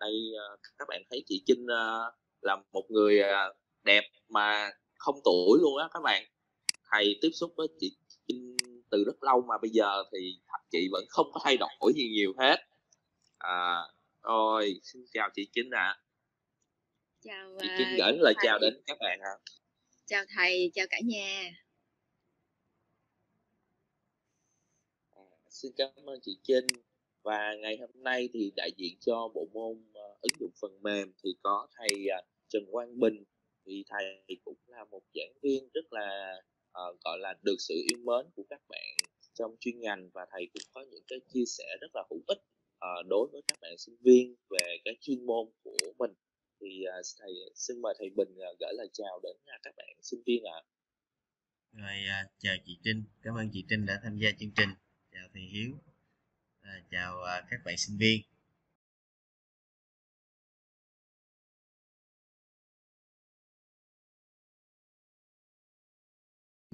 đây các bạn thấy chị Trinh là một người đẹp mà không tuổi luôn á các bạn. Thầy tiếp xúc với chị Trinh từ rất lâu mà bây giờ thì chị vẫn không có thay đổi gì nhiều hết. À rồi xin chào chị Trinh ạ. À. chào chị Trinh gửi lời chào đến các bạn ạ. À. chào thầy chào cả nhà. À, xin cảm ơn chị Trinh và ngày hôm nay thì đại diện cho bộ môn uh, ứng dụng phần mềm thì có thầy uh, Trần Quang Bình thì thầy cũng là một giảng viên rất là uh, gọi là được sự yêu mến của các bạn trong chuyên ngành và thầy cũng có những cái chia sẻ rất là hữu ích uh, đối với các bạn sinh viên về cái chuyên môn của mình thì uh, thầy xin mời thầy Bình uh, gửi lời chào đến uh, các bạn sinh viên ạ. À. Rồi uh, chào chị Trinh, cảm ơn chị Trinh đã tham gia chương trình. Chào thầy Hiếu, À, chào à, các bạn sinh viên.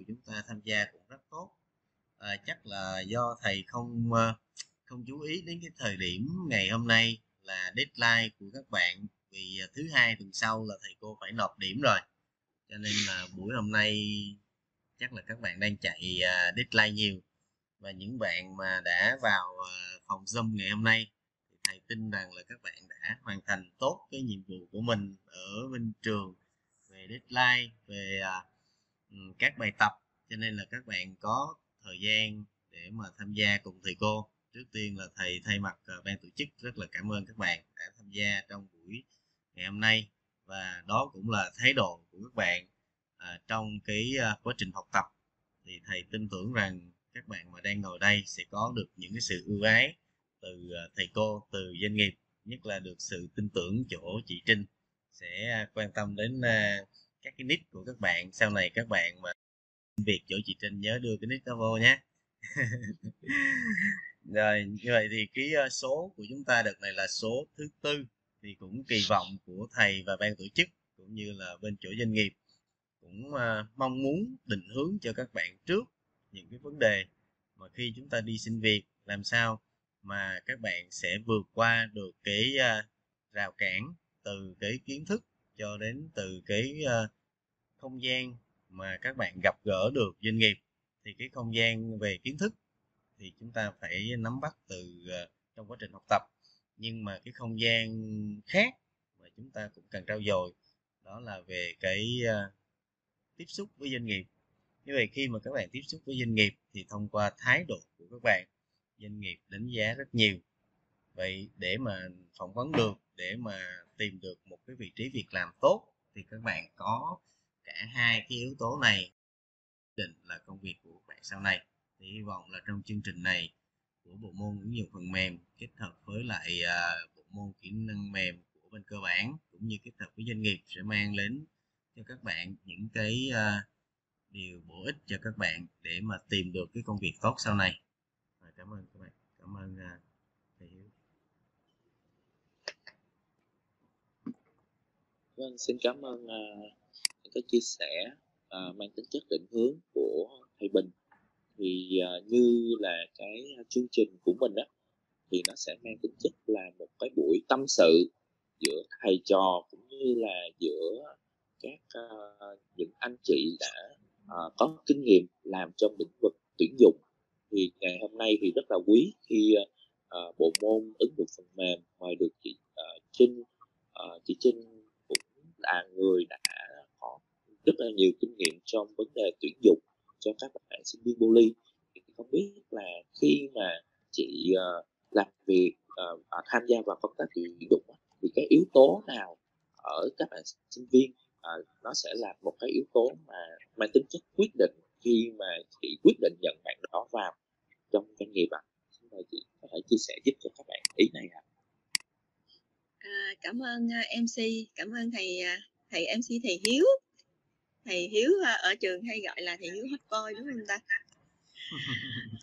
chúng ta tham gia cũng rất tốt. À, chắc là do thầy không à, không chú ý đến cái thời điểm ngày hôm nay là deadline của các bạn vì thứ hai tuần sau là thầy cô phải nộp điểm rồi. Cho nên là buổi hôm nay chắc là các bạn đang chạy deadline nhiều và những bạn mà đã vào ờ, phòng zoom ngày hôm nay, thì thầy tin rằng là các bạn đã hoàn thành tốt cái nhiệm vụ của mình ở bên trường về deadline, về à, ừ, các bài tập. Cho nên là các bạn có thời gian để mà tham gia cùng thầy cô. Trước tiên là thầy thay mặt ờ, ban tổ chức rất là cảm ơn các bạn đã tham gia trong buổi ngày hôm nay. Và đó cũng là thái độ của các bạn à, trong cái à, quá trình học tập. Thì thầy tin tưởng rằng các bạn mà đang ngồi đây sẽ có được những cái sự ưu ái từ à, thầy cô, từ doanh nghiệp, nhất là được sự tin tưởng chỗ chị Trinh sẽ à, quan tâm đến à, các cái nick của các bạn. Sau này các bạn mà việc chỗ chị Trinh nhớ đưa cái nick đó vô nhé. Rồi, như vậy thì cái số của chúng ta đợt này là số thứ tư. Thì cũng kỳ vọng của thầy và ban tổ chức cũng như là bên chỗ doanh nghiệp cũng mong muốn định hướng cho các bạn trước những cái vấn đề mà khi chúng ta đi xin việc làm sao mà các bạn sẽ vượt qua được cái uh, rào cản từ cái kiến thức cho đến từ cái uh, không gian mà các bạn gặp gỡ được doanh nghiệp. Thì cái không gian về kiến thức thì chúng ta phải nắm bắt từ uh, trong quá trình học tập. Nhưng mà cái không gian khác mà chúng ta cũng cần trao dồi đó là về cái uh, tiếp xúc với doanh nghiệp như vậy khi mà các bạn tiếp xúc với doanh nghiệp thì thông qua thái độ của các bạn, doanh nghiệp đánh giá rất nhiều. Vậy để mà phỏng vấn được, để mà tìm được một cái vị trí việc làm tốt thì các bạn có cả hai cái yếu tố này định là công việc của bạn sau này. Thì hy vọng là trong chương trình này của bộ môn ứng dụng phần mềm kết hợp với lại à, bộ môn kỹ năng mềm của bên cơ bản cũng như kết hợp với doanh nghiệp sẽ mang đến cho các bạn những cái à, điều bổ ích cho các bạn để mà tìm được cái công việc tốt sau này. Và cảm ơn các bạn. Cảm ơn uh, thầy Hiếu. Vâng xin cảm ơn uh, cái chia sẻ uh, mang tính chất định hướng của thầy Bình. Thì uh, như là cái chương trình của mình đó, thì nó sẽ mang tính chất là một cái buổi tâm sự giữa thầy trò cũng như là giữa các uh, những anh chị đã À, có kinh nghiệm làm trong lĩnh vực tuyển dụng thì ngày hôm nay thì rất là quý khi à, bộ môn ứng dụng phần mềm mời được chị à, Trinh. À, chị Trinh cũng là người đã có rất là nhiều kinh nghiệm trong vấn đề tuyển dụng cho các bạn sinh viên poly thì không biết là khi mà chị à, làm việc à, tham gia vào công tác tuyển dụng thì cái yếu tố nào ở các bạn sinh viên uh, nó sẽ là một cái yếu tố mà mang tính chất quyết định khi mà chị quyết định nhận bạn đó vào trong doanh nghiệp ạ à. xin mời chị có thể chia sẻ giúp cho các bạn ý này ạ à, cảm ơn uh, mc cảm ơn thầy uh, thầy mc thầy hiếu thầy hiếu ở trường hay gọi là thầy hiếu hot boy đúng không ta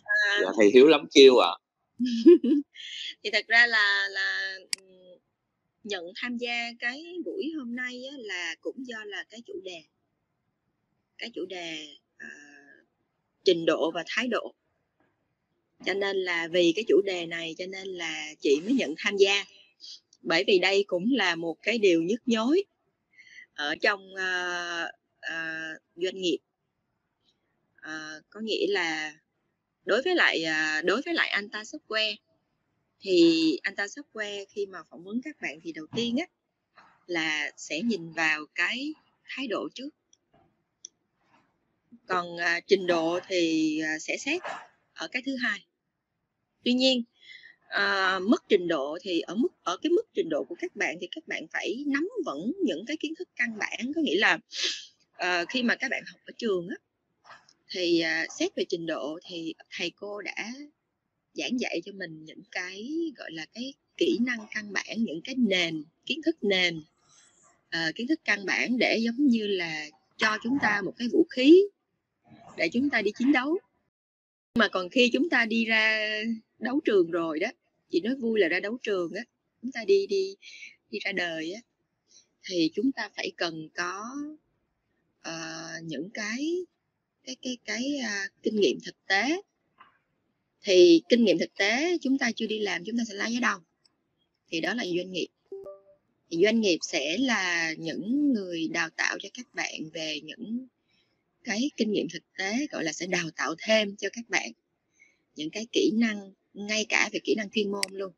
à, dạ, thầy hiếu lắm kêu ạ à. thì thật ra là là nhận tham gia cái buổi hôm nay á, là cũng do là cái chủ đề. Cái chủ đề à, trình độ và thái độ. Cho nên là vì cái chủ đề này cho nên là chị mới nhận tham gia. Bởi vì đây cũng là một cái điều nhức nhối ở trong uh, uh, doanh nghiệp. Uh, có nghĩa là đối với lại uh, đối với lại anh ta software thì anh ta software khi mà phỏng vấn các bạn thì đầu tiên á là sẽ nhìn vào cái thái độ trước. Còn à, trình độ thì à, sẽ xét ở cái thứ hai. Tuy nhiên à, mức trình độ thì ở mức ở cái mức trình độ của các bạn thì các bạn phải nắm vững những cái kiến thức căn bản. Có nghĩa là à, khi mà các bạn học ở trường á thì à, xét về trình độ thì thầy cô đã giảng dạy cho mình những cái gọi là cái kỹ năng căn bản những cái nền kiến thức nền uh, kiến thức căn bản để giống như là cho chúng ta một cái vũ khí để chúng ta đi chiến đấu. Mà còn khi chúng ta đi ra đấu trường rồi đó chị nói vui là ra đấu trường á chúng ta đi đi đi ra đời á thì chúng ta phải cần có uh, những cái cái cái cái uh, kinh nghiệm thực tế thì kinh nghiệm thực tế chúng ta chưa đi làm, chúng ta sẽ lấy ở đâu? Thì đó là doanh nghiệp. Thì doanh nghiệp sẽ là những người đào tạo cho các bạn về những cái kinh nghiệm thực tế, gọi là sẽ đào tạo thêm cho các bạn những cái kỹ năng, ngay cả về kỹ năng chuyên môn luôn.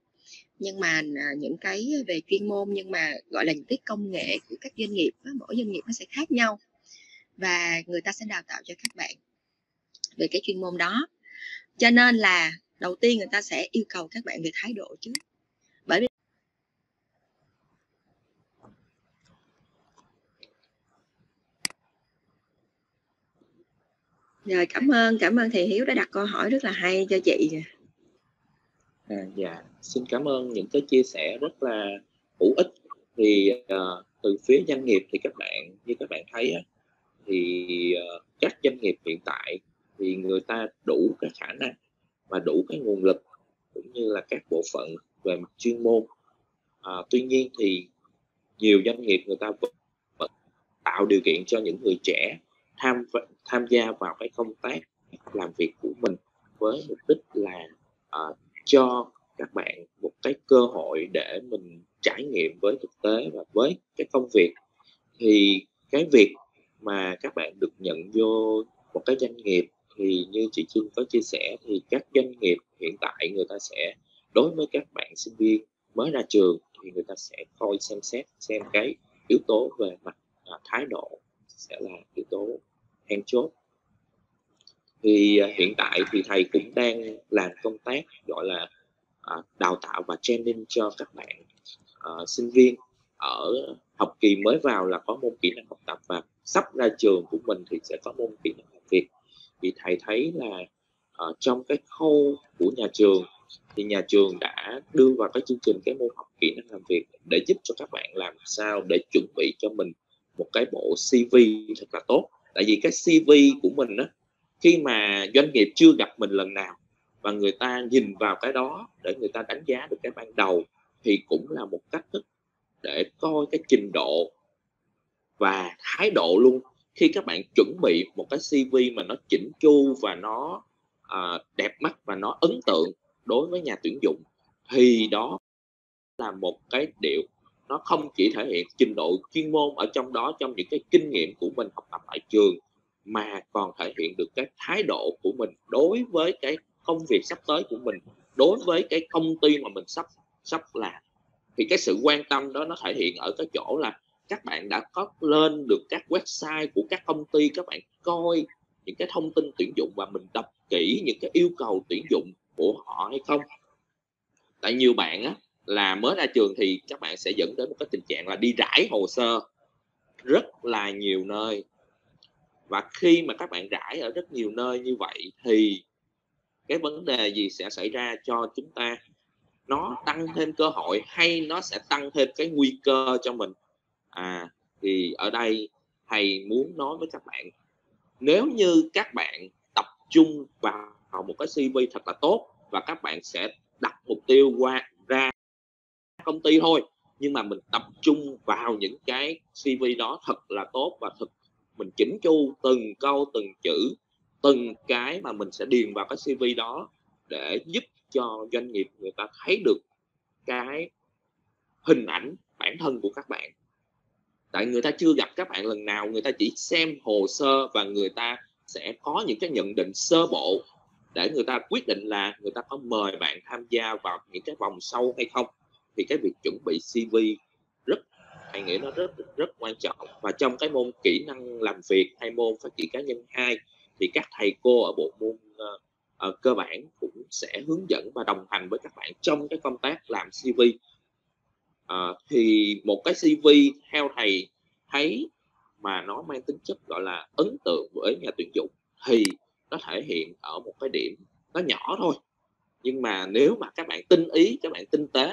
Nhưng mà à, những cái về chuyên môn nhưng mà, gọi là, những cái công nghệ của các doanh nghiệp mỗi doanh nghiệp nó sẽ khác nhau và người ta sẽ đào tạo cho các bạn về cái chuyên môn đó cho nên là đầu tiên người ta sẽ yêu cầu các bạn về thái độ trước. Bởi vì rồi cảm ơn cảm ơn thầy hiếu đã đặt câu hỏi rất là hay cho chị à, dạ. Xin cảm ơn những cái chia sẻ rất là hữu ích. Thì uh, ờ, từ phía doanh nghiệp thì các bạn như các bạn thấy á, thì uh, các doanh nghiệp hiện tại thì người ta đủ cái khả năng và đủ cái nguồn lực cũng như là các bộ phận về mặt chuyên môn. À, tuy nhiên thì nhiều doanh nghiệp người ta vẫn tạo điều kiện cho những người trẻ tham tham gia vào cái công tác làm việc của mình với mục đích là à, cho các bạn một cái cơ hội để mình trải nghiệm với thực tế và với cái công việc. Thì cái việc mà các bạn được nhận vô một cái doanh nghiệp thì như chị Trinh có chia sẻ thì các doanh nghiệp hiện tại người ta sẽ đối với các bạn sinh viên mới ra trường thì người ta sẽ coi xem xét xem cái yếu tố về mặt à, thái độ sẽ là yếu tố then chốt. Thì à, hiện tại thì thầy cũng đang làm công tác gọi là à, đào tạo và training cho các bạn à, sinh viên ở học kỳ mới vào là có môn kỹ năng học tập và sắp ra trường của mình thì sẽ có môn kỹ năng làm việc vì thầy thấy là uh, trong cái khâu của nhà trường thì nhà trường đã đưa vào cái chương trình cái môn học kỹ năng làm việc để giúp cho các bạn làm sao để chuẩn bị cho mình một cái bộ CV thật là tốt. Tại vì cái CV của mình á khi mà doanh nghiệp chưa gặp mình lần nào và người ta nhìn vào cái đó để người ta đánh giá được cái ban đầu thì cũng là một cách thức để coi cái trình độ và thái độ luôn khi các bạn chuẩn bị một cái CV mà nó chỉnh chu và nó à, đẹp mắt và nó ấn tượng đối với nhà tuyển dụng thì đó là một cái điều nó không chỉ thể hiện trình độ chuyên môn ở trong đó trong những cái kinh nghiệm của mình học tập tại trường mà còn thể hiện được cái thái độ của mình đối với cái công việc sắp tới của mình đối với cái công ty mà mình sắp sắp làm. Thì cái sự quan tâm đó nó thể hiện ở cái chỗ là các bạn đã có lên được các website của các công ty, các bạn coi những cái thông tin tuyển dụng và mình đọc kỹ những cái yêu cầu tuyển dụng của họ hay không. Tại nhiều bạn á, là mới ra trường thì các bạn sẽ dẫn đến một cái tình trạng là đi rải hồ sơ rất là nhiều nơi. Và khi mà các bạn rải ở rất nhiều nơi như vậy thì cái vấn đề gì sẽ xảy ra cho chúng ta? Nó tăng thêm cơ hội hay nó sẽ tăng thêm cái nguy cơ cho mình? À thì ở đây thầy muốn nói với các bạn, nếu như các bạn tập trung vào một cái CV thật là tốt và các bạn sẽ đặt mục tiêu qua, ra công ty thôi, nhưng mà mình tập trung vào những cái CV đó thật là tốt và thật, mình chỉnh chu từng câu, từng chữ, từng cái mà mình sẽ điền vào cái CV đó để giúp cho doanh nghiệp người ta thấy được cái hình ảnh bản thân của các bạn tại người ta chưa gặp các bạn lần nào người ta chỉ xem hồ sơ và người ta sẽ có những cái nhận định sơ bộ để người ta quyết định là người ta có mời bạn tham gia vào những cái vòng sâu hay không. Thì cái việc chuẩn bị CV rất thầy nghĩ nó rất rất quan trọng. Và trong cái môn kỹ năng làm việc hay môn phát triển cá nhân hai thì các thầy cô ở bộ môn uh, cơ bản cũng sẽ hướng dẫn và đồng hành với các bạn trong cái công tác làm CV Ờ, thì một cái CV theo thầy thấy mà nó mang tính chất gọi là ấn tượng với nhà tuyển dụng thì nó thể hiện ở một cái điểm nó nhỏ thôi. Nhưng mà nếu mà các bạn tinh ý các bạn tinh tế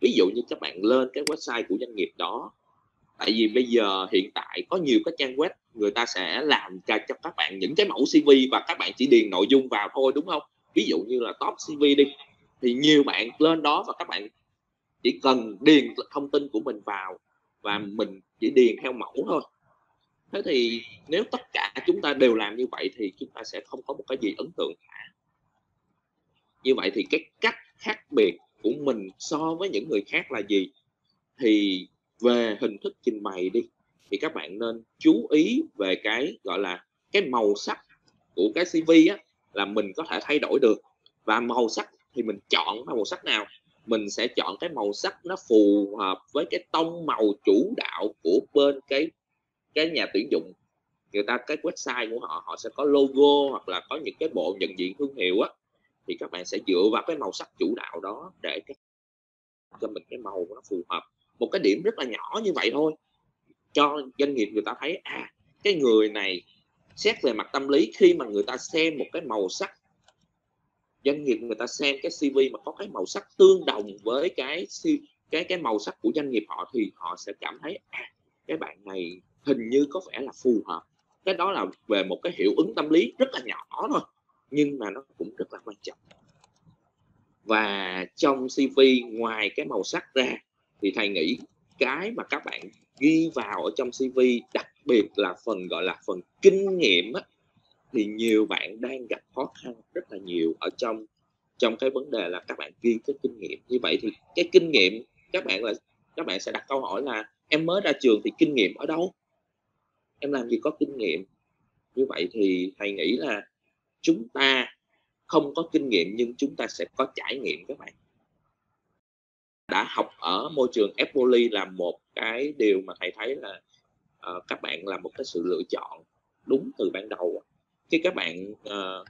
ví dụ như các bạn lên cái website của doanh nghiệp đó tại vì bây giờ hiện tại có nhiều cái trang web người ta sẽ làm cho, cho các bạn những cái mẫu CV và các bạn chỉ điền nội dung vào thôi đúng không? Ví dụ như là top CV đi thì nhiều bạn lên đó và các bạn chỉ cần điền thông tin của mình vào và mình chỉ điền theo mẫu thôi. Thế thì nếu tất cả chúng ta đều làm như vậy thì chúng ta sẽ không có một cái gì ấn tượng cả. Như vậy thì cái cách khác biệt của mình so với những người khác là gì? Thì về hình thức trình bày đi thì các bạn nên chú ý về cái gọi là cái màu sắc của cái CV á là mình có thể thay đổi được. Và màu sắc thì mình chọn màu sắc nào mình sẽ chọn cái màu sắc nó phù hợp với cái tông màu chủ đạo của bên cái cái nhà tuyển dụng. Người ta, cái website của họ họ sẽ có logo hoặc là có những cái bộ nhận diện thương hiệu á, thì các bạn sẽ dựa vào cái màu sắc chủ đạo đó để cái, cho mình cái màu nó phù hợp. Một cái điểm rất là nhỏ như vậy thôi, cho doanh nghiệp người ta thấy à cái người này xét về mặt tâm lý khi mà người ta xem một cái màu sắc doanh nghiệp người ta xem cái CV mà có cái màu sắc tương đồng với cái cái cái màu sắc của doanh nghiệp họ thì họ sẽ cảm thấy à cái bạn này hình như có vẻ là phù hợp. Cái đó là về một cái hiệu ứng tâm lý rất là nhỏ thôi nhưng mà nó cũng rất là quan trọng. Và trong CV ngoài cái màu sắc ra thì thầy nghĩ cái mà các bạn ghi vào ở trong CV đặc biệt là phần gọi là phần kinh nghiệm á, thì nhiều bạn đang gặp khó khăn rất là nhiều ở trong trong cái vấn đề là các bạn ghi cái kinh nghiệm. Như vậy thì cái kinh nghiệm các bạn là các bạn sẽ đặt câu hỏi là em mới ra trường thì kinh nghiệm ở đâu? Em làm gì có kinh nghiệm? Như vậy thì thầy nghĩ là chúng ta không có kinh nghiệm nhưng chúng ta sẽ có trải nghiệm các bạn. Đã học ở môi trường Epoli là một cái điều mà thầy thấy là uh, các bạn là một cái sự lựa chọn đúng từ ban đầu khi các bạn uh,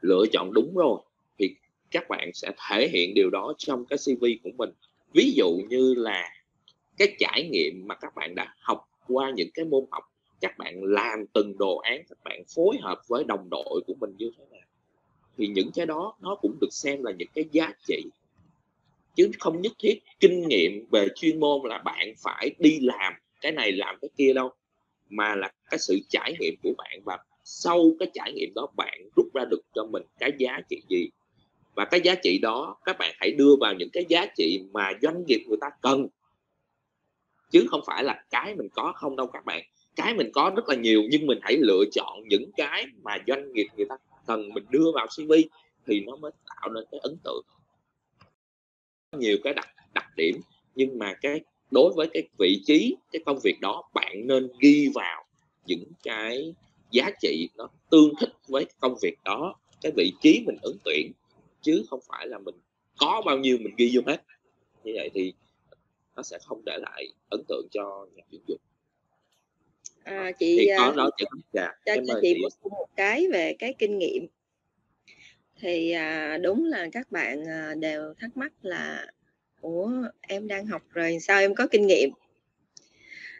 lựa chọn đúng rồi thì các bạn sẽ thể hiện điều đó trong cái CV của mình. Ví dụ như là cái trải nghiệm mà các bạn đã học qua những cái môn học các bạn làm từng đồ án các bạn phối hợp với đồng đội của mình như thế nào thì những cái đó nó cũng được xem là những cái giá trị. Chứ không nhất thiết kinh nghiệm về chuyên môn là bạn phải đi làm cái này làm cái kia đâu mà là cái sự trải nghiệm của bạn và sau cái trải nghiệm đó bạn rút ra được cho mình cái giá trị gì? Và cái giá trị đó, các bạn hãy đưa vào những cái giá trị mà doanh nghiệp người ta cần. Chứ không phải là cái mình có không đâu các bạn. Cái mình có rất là nhiều, nhưng mình hãy lựa chọn những cái mà doanh nghiệp người ta cần mình đưa vào CV thì nó mới tạo nên cái ấn tượng. Nhiều cái đặc đặc điểm, nhưng mà cái, đối với cái vị trí, cái công việc đó, bạn nên ghi vào những cái giá trị nó tương thích với công việc đó cái vị trí mình ứng tuyển chứ không phải là mình có bao nhiêu mình ghi vô hết. Như vậy thì nó sẽ không để lại ấn tượng cho nhà tuyển dụng. À, chị thì có đó chị dạ, cho, chị. bổ sung một cái về cái kinh nghiệm. Thì à, đúng là các bạn à, đều thắc mắc là ủa em đang học rồi sao em có kinh nghiệm?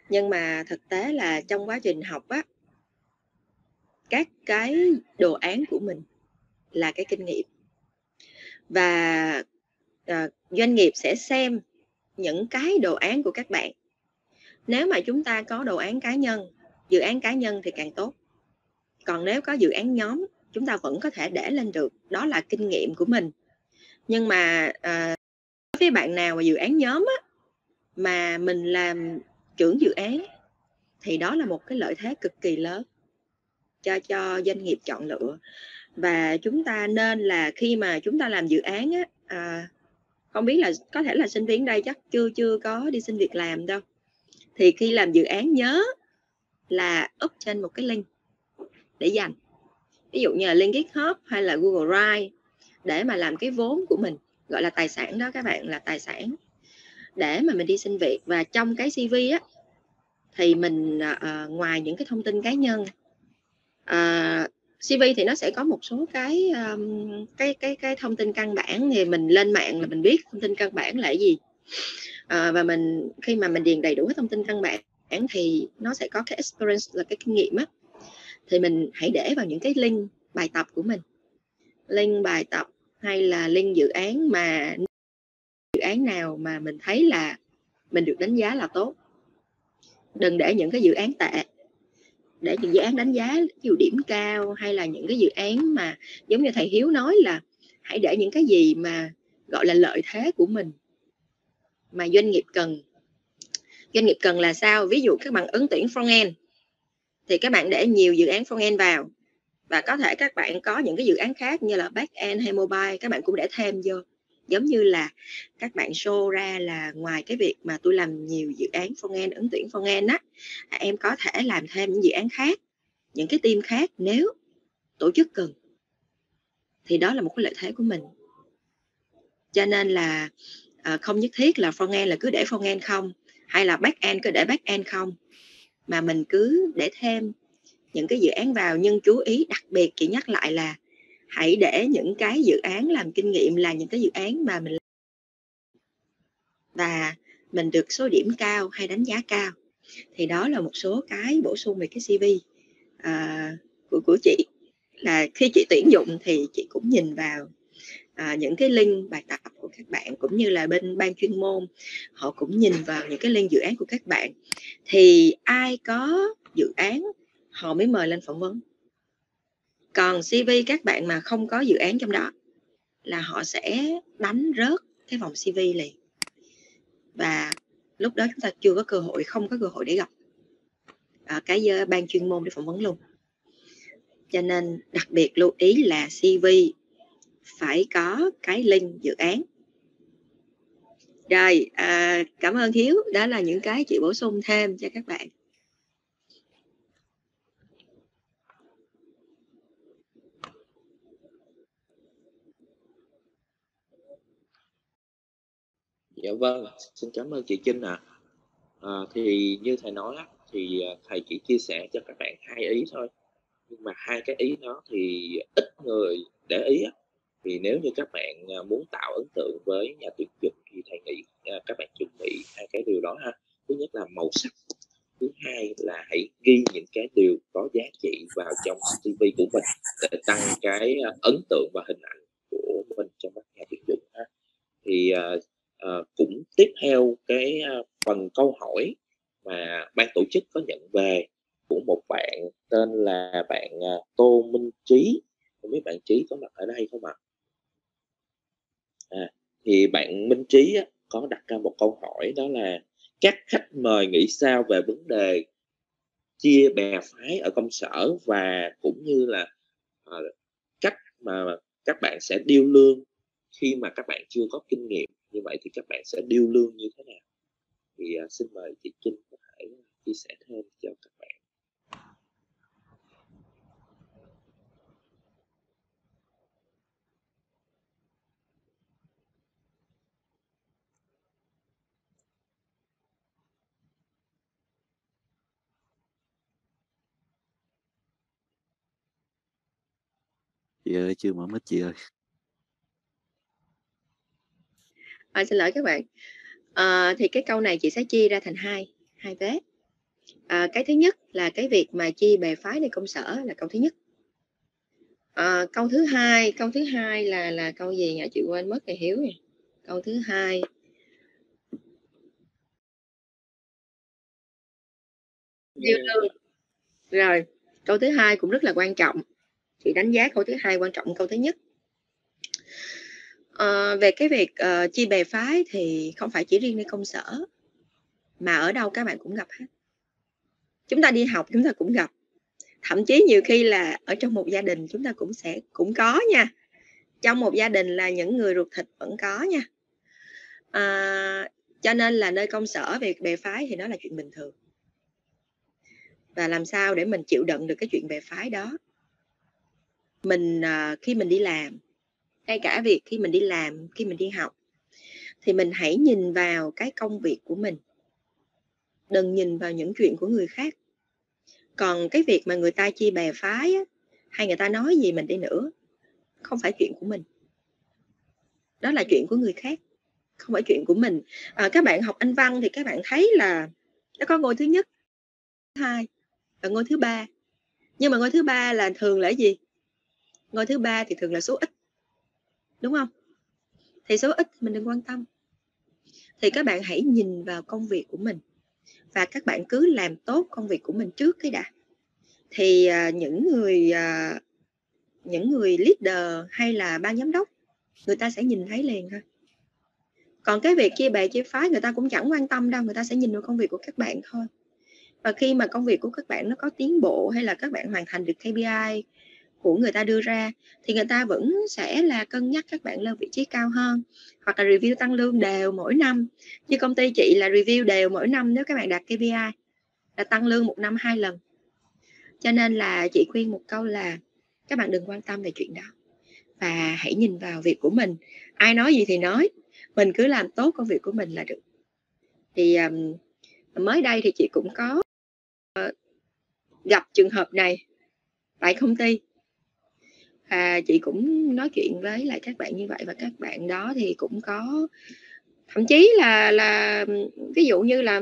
Nhưng mà thực tế là trong quá trình học á các cái đồ án của mình là cái kinh nghiệm. Và uh, doanh nghiệp sẽ xem những cái đồ án của các bạn. Nếu mà chúng ta có đồ án cá nhân dự án cá nhân thì càng tốt. Còn nếu có dự án nhóm chúng ta vẫn có thể để lên được. Đó là kinh nghiệm của mình. Nhưng mà à, với bạn nào mà dự án nhóm á, mà mình làm trưởng dự án thì đó là một cái lợi thế cực kỳ lớn cho cho doanh nghiệp chọn lựa. Và chúng ta nên là khi mà chúng ta làm dự án á, à, không biết là có thể là sinh viên đây chắc chưa chưa có đi xin việc làm đâu. Thì khi làm dự án nhớ là up trên một cái link để dành. Ví dụ như là link GitHub hay là Google Drive để mà làm cái vốn của mình gọi là tài sản đó các bạn là tài sản để mà mình đi xin việc. Và trong cái CV á thì mình uh, ngoài những cái thông tin cá nhân à, CV thì nó sẽ có một số cái um, cái cái cái thông tin căn bản thì mình lên mạng là mình biết thông tin căn bản là gì. À, và mình khi mà mình điền đầy đủ hết thông tin căn bản thì nó sẽ có cái experience là cái kinh nghiệm á. Thì mình hãy để vào những cái link bài tập của mình. Link bài tập hay là link dự án mà dự án nào mà mình thấy là mình được đánh giá là tốt. Đừng để những cái dự án tệ để những dự án đánh giá nhiều điểm cao hay là những cái dự án mà giống như thầy Hiếu nói là hãy để những cái gì mà, gọi là, lợi thế của mình mà doanh nghiệp cần. Doanh nghiệp cần là sao? Ví dụ các bạn ứng tuyển front thì các bạn để nhiều dự án front vào và có thể các bạn có những cái dự án khác như là back end hay mobile, các bạn cũng để thêm vô giống như là các bạn show ra là ngoài cái việc mà tôi làm nhiều dự án front ứng tuyển front á à, em có thể làm thêm những dự án khác những cái team khác nếu tổ chức cần. Thì đó là một cái lợi thế của mình. Cho nên là à, không nhất thiết là phong end là cứ để phong end không hay là back end cứ để back end không mà mình cứ để thêm những cái dự án vào. Nhưng chú ý đặc biệt chị nhắc lại là hãy để những cái dự án làm kinh nghiệm là những cái dự án mà mình và mình được số điểm cao hay đánh giá cao. Thì đó là một số cái bổ sung về cái CV à, của của chị. Là khi chị tuyển dụng thì chị cũng nhìn vào à, những cái link bài tập của các bạn cũng như là bên ban chuyên môn họ cũng nhìn vào những cái link dự án của các bạn. Thì ai có dự án họ mới mời lên phỏng vấn còn CV các bạn mà không có dự án trong đó là họ sẽ đánh rớt cái vòng CV liền. Và lúc đó chúng ta chưa có cơ hội không có cơ hội để gặp à, cái ờ, ban chuyên môn để phỏng vấn luôn. Cho nên đặc biệt lưu ý là CV phải có cái link dự án. Rồi à, cảm ơn hiếu. Đó là những cái chị bổ sung thêm cho các bạn. Dạ vâng, xin cảm ơn chị Trinh ạ. À. À, thì như thầy nói á, thì à, thầy chỉ chia sẻ cho các bạn hai ý thôi. Nhưng mà hai cái ý đó thì ít người để ý á. Thì nếu như các bạn à, muốn tạo ấn tượng với nhà tuyển dụng thì thầy nghĩ à, các bạn chuẩn bị hai cái điều đó ha. Thứ nhất là màu sắc. Thứ hai là hãy ghi những cái điều có giá trị vào trong CV của mình để tăng cái ấn tượng và hình ảnh của mình trong mắt nhà tuyển dụng ha. Thì uh, uh, cũng tiếp theo cái uh, phần câu hỏi mà ban tổ chức có nhận về của một bạn tên là bạn uh, Tô Minh Trí. Không biết bạn Trí có mặt ở đây không ạ? À, thì bạn Minh Trí á, có đặt ra một câu hỏi đó là các khách mời nghĩ sao về vấn đề chia bè phái ở công sở và cũng như là uh, cách mà các bạn sẽ điêu lương khi mà các bạn chưa có kinh nghiệm? Như vậy thì các bạn sẽ điêu lương như thế nào? Thì uh, xin mời chị Trinh có thể à, chia sẻ thêm cho các bạn. Chị ơi chưa mở mic chị ơi. À, xin lỗi các bạn. À, thì cái câu này chị sẽ chia ra thành hai hai vế. À, cái thứ nhất là cái việc mà chia bè phái này công sở là câu thứ nhất. À, câu thứ hai câu thứ hai là là câu gì nhỉ? Chị quên mất thì hiếu nè câu thứ hai. Điều lương. Rồi câu thứ hai cũng rất là quan trọng. Chị đánh giá câu thứ hai quan trọng câu thứ nhất à, về cái việc, ờ, uh, chia bè phái thì không phải chỉ riêng nơi công sở, mà ở đâu các bạn cũng gặp hết. Chúng ta đi học chúng ta cũng gặp, thậm chí nhiều khi là ở trong một gia đình chúng ta cũng sẽ cũng có nha. Trong một gia đình là những người ruột thịt vẫn có nha. à, cho nên là nơi công sở về bè phái thì nó là chuyện bình thường và làm sao để mình chịu đựng được cái chuyện bè phái đó mình à, khi mình đi làm ngay cả việc khi mình đi làm khi mình đi học thì mình hãy nhìn vào cái công việc của mình. Đừng nhìn vào những chuyện của người khác. Còn cái việc mà người ta chia bè phái á, hay người ta nói gì mình đi nữa không phải chuyện của mình. Đó là chuyện của người khác không phải chuyện của mình. À, các bạn học anh văn thì các bạn thấy là nó có ngôi thứ nhất hai và ngôi thứ ba. Nhưng mà ngôi thứ ba là thường là gì? Ngôi thứ ba thì thường là số ít đúng không? Thì số ít mình đừng quan tâm. Thì các bạn hãy nhìn vào công việc của mình. Và các bạn cứ làm tốt công việc của mình trước cái đã. Thì à, những người à, những người leader hay là ban giám đốc người ta sẽ nhìn thấy liền thôi còn cái việc chia bè chia phái người ta cũng chẳng quan tâm đâu người ta sẽ nhìn vào công việc của các bạn thôi. Và khi mà công việc của các bạn nó có tiến bộ hay là các bạn hoàn thành được KPI của người ta đưa ra thì người ta vẫn sẽ là cân nhắc các bạn lên vị trí cao hơn hoặc là review tăng lương đều mỗi năm. Như công ty chị là review đều mỗi năm nếu các bạn đạt KPI là tăng lương một năm hai lần. Cho nên là chị khuyên một câu là các bạn đừng quan tâm về chuyện đó và hãy nhìn vào việc của mình. Ai nói gì thì nói mình cứ làm tốt công việc của mình là được. Thì um, mới đây thì chị cũng có uh, gặp trường hợp này tại công ty và chị cũng nói chuyện với lại các bạn như vậy và các bạn đó thì cũng có thậm chí là là ví dụ như là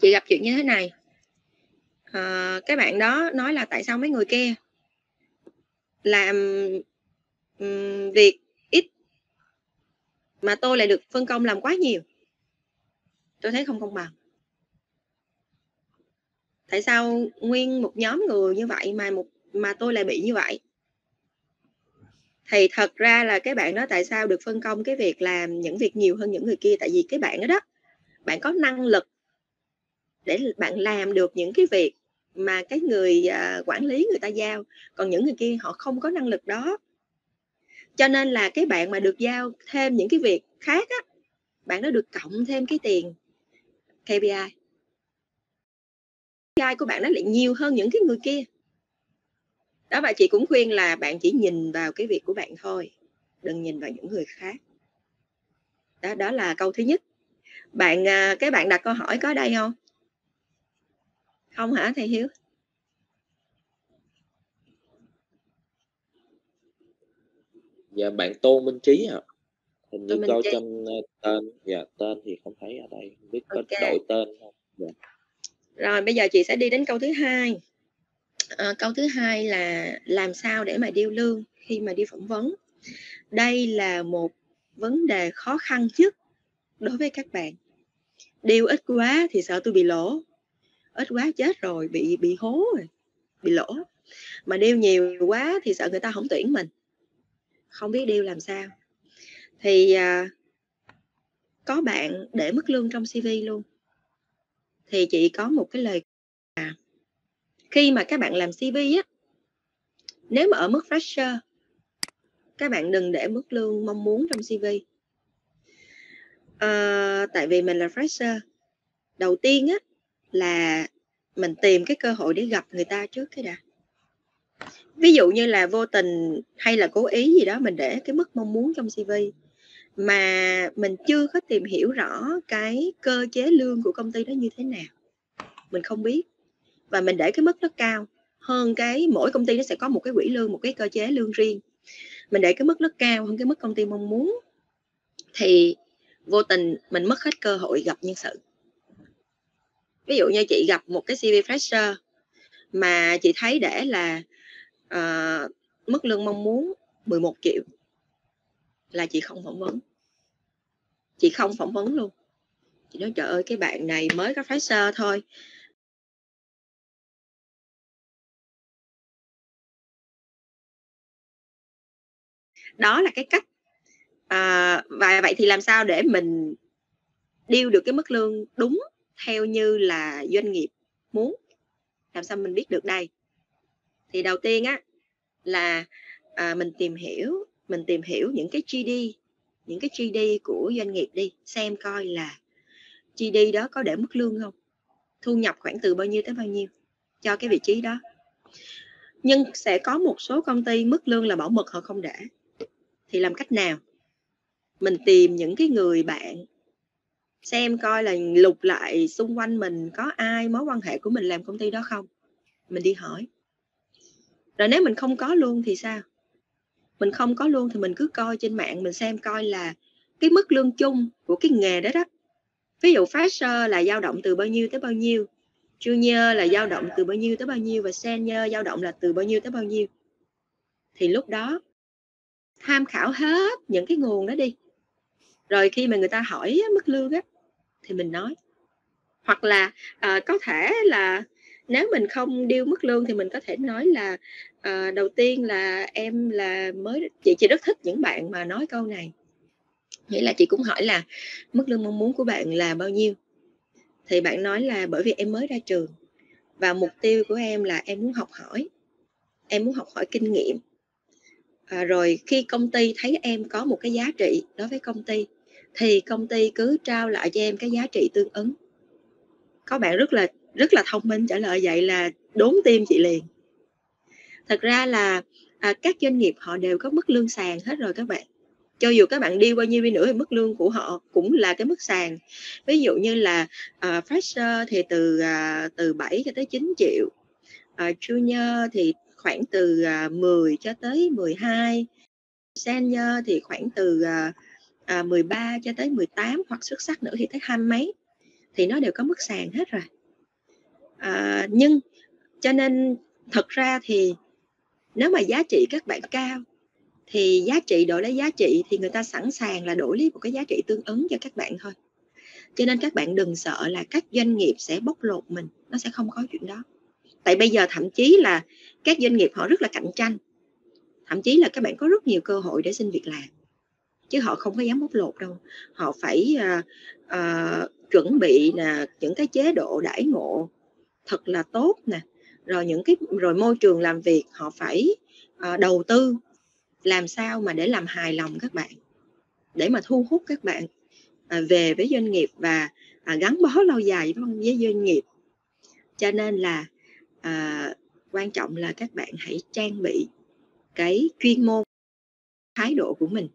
chị gặp chuyện như thế này. À, cái bạn đó nói là tại sao mấy người kia làm um, việc ít mà tôi lại được phân công làm quá nhiều? Tôi thấy không công bằng. Tại sao nguyên một nhóm người như vậy mà một mà tôi lại bị như vậy? Thì thật ra là cái bạn đó tại sao được phân công cái việc làm những việc nhiều hơn những người kia? Tại vì cái bạn đó đó bạn có năng lực để bạn làm được những cái việc mà cái người uh, quản lý người ta giao còn những người kia họ không có năng lực đó. Cho nên là cái bạn mà được giao thêm những cái việc khác á bạn đó được cộng thêm cái tiền KPI KPI của bạn nó lại nhiều hơn những cái người kia đó và chị cũng khuyên là bạn chỉ nhìn vào cái việc của bạn thôi đừng nhìn vào những người khác đó đó là câu thứ nhất bạn à, cái bạn đặt câu hỏi có đây không không hả thầy hiếu dạ bạn tô minh trí à. hình như câu Trí. trong ờ, tên dạ tên thì không thấy ở đây không biết có Ok. đổi tên không dạ. rồi bây giờ chị sẽ đi đến câu thứ hai à, câu thứ hai là làm sao để mà điêu lương khi mà đi phỏng vấn? Đây là một vấn đề khó khăn nhất đối với các bạn. Điêu ít quá thì sợ tôi bị lỗ. Ít quá chết rồi bị bị hố rồi bị lỗ. Mà điêu nhiều quá thì sợ người ta không tuyển mình. Không biết điêu làm sao. Thì à, có bạn để mức lương trong cv luôn. Thì chị có một cái lời à, khi mà các bạn làm cv á nếu mà ở mức fresher các bạn đừng để mức lương mong muốn trong cv à, ờ, tại vì mình là fresher đầu tiên á là mình tìm cái cơ hội để gặp người ta trước cái đã. Ví dụ như là vô tình hay là cố ý gì đó mình để cái mức mong muốn trong cv mà mình chưa có tìm hiểu rõ cái cơ chế lương của công ty đó như thế nào. Mình không biết và mình để cái mức nó cao hơn cái mỗi công ty nó sẽ có một cái quỹ lương một cái cơ chế lương riêng. Mình để cái mức nó cao hơn cái mức công ty mong muốn thì vô tình mình mất hết cơ hội gặp nhân sự. Ví dụ như chị gặp một cái CV fresher mà chị thấy để là uh, mức lương mong muốn 11 triệu là chị không phỏng vấn. Chị không phỏng vấn luôn. Chị nói trời ơi cái bạn này mới có fresher thôi đó là cái cách. À, và vậy thì làm sao để mình điêu được cái mức lương đúng theo như là doanh nghiệp muốn? Làm sao mình biết được đây? Thì đầu tiên á là à, mình tìm hiểu mình tìm hiểu những cái GD những cái GD của doanh nghiệp đi xem coi là GD đó có để mức lương không? Thu nhập khoảng từ bao nhiêu tới bao nhiêu cho cái vị trí đó? Nhưng sẽ có một số công ty mức lương là bảo mật họ không để thì làm cách nào? Mình tìm những cái người bạn, xem coi là lục lại xung quanh mình có ai mối quan hệ của mình làm công ty đó không? Mình đi hỏi. Rồi nếu mình không có luôn thì sao? Mình không có luôn thì mình cứ coi trên mạng, mình xem coi là cái mức lương chung của cái nghề đó đó. Ví dụ fresher là dao động từ bao nhiêu tới bao nhiêu, junior là dao động từ bao nhiêu tới bao nhiêu và senior dao động là từ bao nhiêu tới bao nhiêu. Thì lúc đó tham khảo hết những cái nguồn đó đi. Rồi khi mà người ta hỏi mức lương á thì mình nói. Hoặc là à, có thể là nếu mình không điêu mức lương thì mình có thể nói là à, đầu tiên là em là mới chị chị rất thích những bạn mà nói câu này. Nghĩa là chị cũng hỏi là mức lương mong muốn của bạn là bao nhiêu? Thì bạn nói là bởi vì em mới ra trường và mục tiêu của em là em muốn học hỏi. Em muốn học hỏi kinh nghiệm à, rồi khi công ty thấy em có một cái giá trị đối với công ty thì công ty cứ trao lại cho em cái giá trị tương ứng. Có bạn rất là rất là thông minh trả lời vậy là đốn tim chị liền. Thật ra là à, các doanh nghiệp họ đều có mức lương sàn hết rồi các bạn. Cho dù các bạn đi bao nhiêu đi nữa thì mức lương của họ cũng là cái mức sàn ví dụ như là uh, fresher thì từ uh, từ 7 cho tới 9 triệu uh, junior thì khoảng từ à, 10 cho tới 12 senior thì khoảng từ à, à, 13 cho tới 18 hoặc xuất sắc nữa thì tới hai mấy. Thì nó đều có mức sàn hết rồi. À, nhưng cho nên thật ra thì nếu mà giá trị các bạn cao thì giá trị đổi lấy giá trị thì người ta sẵn sàng là đổi lấy một cái giá trị tương ứng cho các bạn thôi. Cho nên các bạn đừng sợ là các doanh nghiệp sẽ bóc lột mình nó sẽ không có chuyện đó. Tại bây giờ thậm chí là các doanh nghiệp họ rất là cạnh tranh. Thậm chí là các bạn có rất nhiều cơ hội để xin việc làm chứ họ không có dám bóc lột đâu. Họ phải uh, uh, chuẩn bị là những cái chế độ đãi ngộ thật là tốt nè. Rồi những cái rồi môi trường làm việc họ phải uh, đầu tư. Làm sao mà để làm hài lòng các bạn? Để mà thu hút các bạn uh, về với doanh nghiệp và uh, gắn bó lâu dài với doanh nghiệp. Cho nên là uh, quan trọng là các bạn hãy trang bị cái chuyên môn thái độ của mình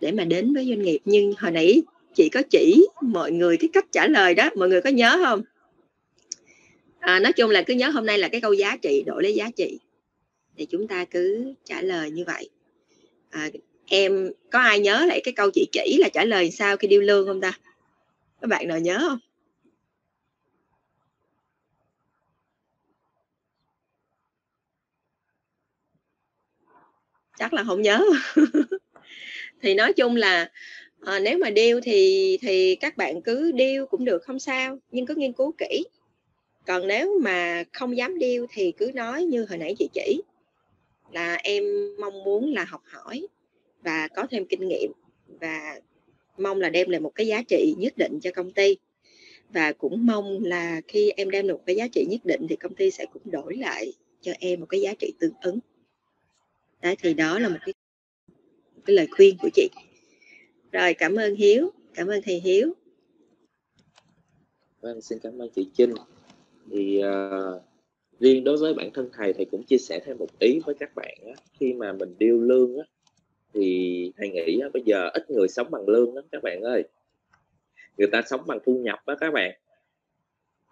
để mà đến với doanh nghiệp. Nhưng hồi nãy chị có chỉ mọi người cái cách trả lời đó mọi người có nhớ không? À, nói chung là cứ nhớ hôm nay là cái câu giá trị đổi lấy giá trị. Thì chúng ta cứ trả lời như vậy. À, em có ai nhớ lại cái câu chị chỉ là trả lời sao khi điêu lương không ta? Các bạn nào nhớ không? Chắc là không nhớ. Thì nói chung là à, nếu mà điêu thì thì các bạn cứ điêu cũng được không sao nhưng cứ nghiên cứu kỹ. Còn nếu mà không dám điêu thì cứ nói như hồi nãy chị chỉ là em mong muốn là học hỏi và có thêm kinh nghiệm và mong là đem lại một cái giá trị nhất định cho công ty. Và cũng mong là khi em đem được một cái giá trị nhất định thì công ty sẽ cũng đổi lại cho em một cái giá trị tương ứng đấy thì đó là một cái cái lời khuyên của chị. Rồi cảm ơn hiếu cảm ơn thầy hiếu. Vâng xin cảm ơn chị trinh. Thì uh, riêng đối với bản thân thầy thầy cũng chia sẻ thêm một ý với các bạn á, khi mà mình điêu lương á, thì thầy nghĩ á, bây giờ ít người sống bằng lương lắm các bạn ơi. Người ta sống bằng thu nhập đó các bạn.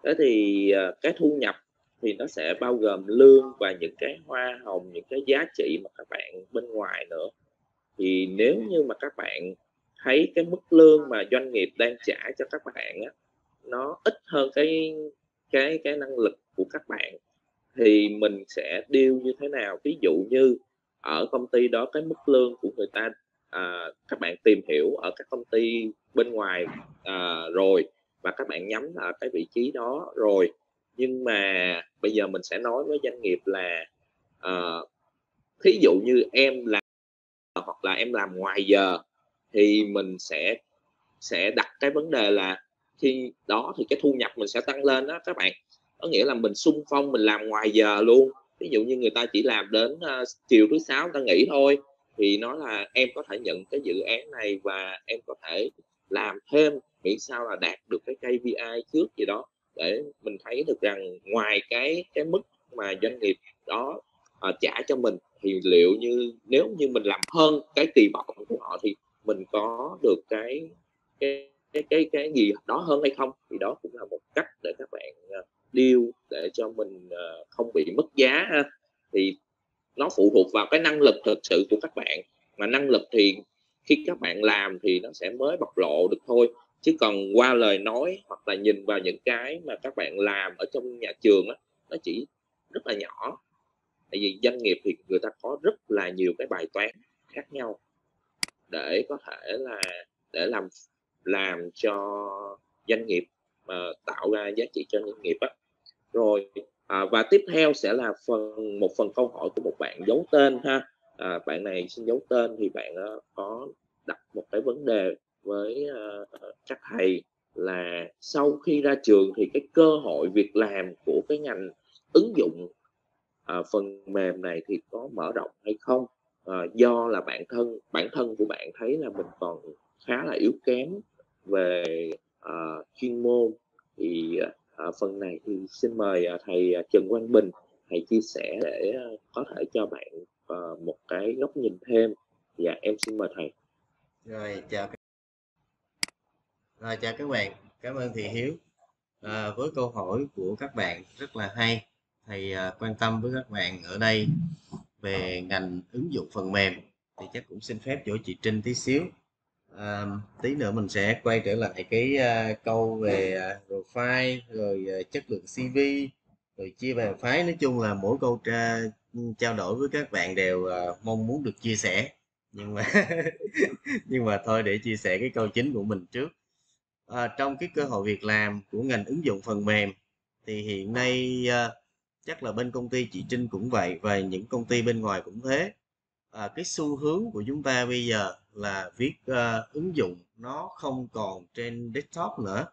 Thế thì uh, cái thu nhập thì nó sẽ bao gồm lương và những cái hoa hồng những cái giá trị mà các bạn bên ngoài nữa. Thì nếu như mà các bạn thấy cái mức lương mà doanh nghiệp đang trả cho các bạn á nó ít hơn cái cái cái năng lực của các bạn thì mình sẽ điêu như thế nào? Ví dụ như ở công ty đó cái mức lương của người ta à, các bạn tìm hiểu ở các công ty bên ngoài à, rồi và các bạn nhắm ở cái vị trí đó rồi nhưng mà bây giờ mình sẽ nói với doanh nghiệp là uh, thí dụ như em làm hoặc là em làm ngoài giờ thì mình sẽ sẽ đặt cái vấn đề là khi đó thì cái thu nhập mình sẽ tăng lên đó các bạn. Có nghĩa là mình sung phong mình làm ngoài giờ luôn. Ví dụ như người ta chỉ làm đến uh, chiều thứ sáu ta nghỉ thôi thì nó là em có thể nhận cái dự án này và em có thể làm thêm miễn sao là đạt được cái KPI trước gì đó để mình thấy được rằng ngoài cái cái mức mà doanh nghiệp đó uh, trả cho mình thì liệu như nếu như mình làm hơn cái kỳ vọng của họ thì mình có được cái cái cái cái cái gì đó hơn hay không? Thì đó cũng là một cách để các bạn uh, deal để cho mình uh, không bị mất giá ha. thì nó phụ thuộc vào cái năng lực thực sự của các bạn. Mà năng lực thì khi các bạn làm thì nó sẽ mới bộc lộ được thôi chứ còn qua lời nói hoặc là nhìn vào những cái mà các bạn làm ở trong nhà trường đó, nó chỉ rất là nhỏ. Tại vì doanh nghiệp thì người ta có rất là nhiều cái bài toán khác nhau để có thể là để làm làm cho doanh nghiệp mà tạo ra giá trị cho doanh nghiệp á. Rồi à, và tiếp theo sẽ là phần một phần câu hỏi của một bạn giấu tên ha. À, bạn này xin giấu tên thì bạn uh, có đặt một cái vấn đề với uh, các thầy là sau khi ra trường thì cái cơ hội việc làm của cái ngành ứng dụng uh, phần mềm này thì có mở rộng hay không? Uh, do là bản thân bản thân của bạn thấy là mình còn khá là yếu kém về uh, chuyên môn thì uh, phần này thì xin mời uh, thầy Trần Quang Bình thầy chia sẻ để uh, có thể cho bạn uh, một cái góc nhìn thêm. Dạ em xin mời thầy. Rồi chào rồi chào các bạn. Cảm ơn thị hiếu. À, với câu hỏi của các bạn rất là hay thầy à, quan tâm với các bạn ở đây về ngành ứng dụng phần mềm thì chắc cũng xin phép chỗ chị Trinh tí xíu. À, tí nữa mình sẽ quay trở lại cái à, câu về à, profile rồi à, chất lượng CV rồi chia bài phái. Nói chung là mỗi câu tra, trao đổi với các bạn đều à, mong muốn được chia sẻ. Nhưng mà nhưng mà thôi để chia sẻ cái câu chính của mình trước à, trong cái cơ hội việc làm của ngành ứng dụng phần mềm thì hiện nay à, chắc là bên công ty chị Trinh cũng vậy và những công ty bên ngoài cũng thế à, cái xu hướng của chúng ta bây giờ là viết à, ứng dụng nó không còn trên desktop nữa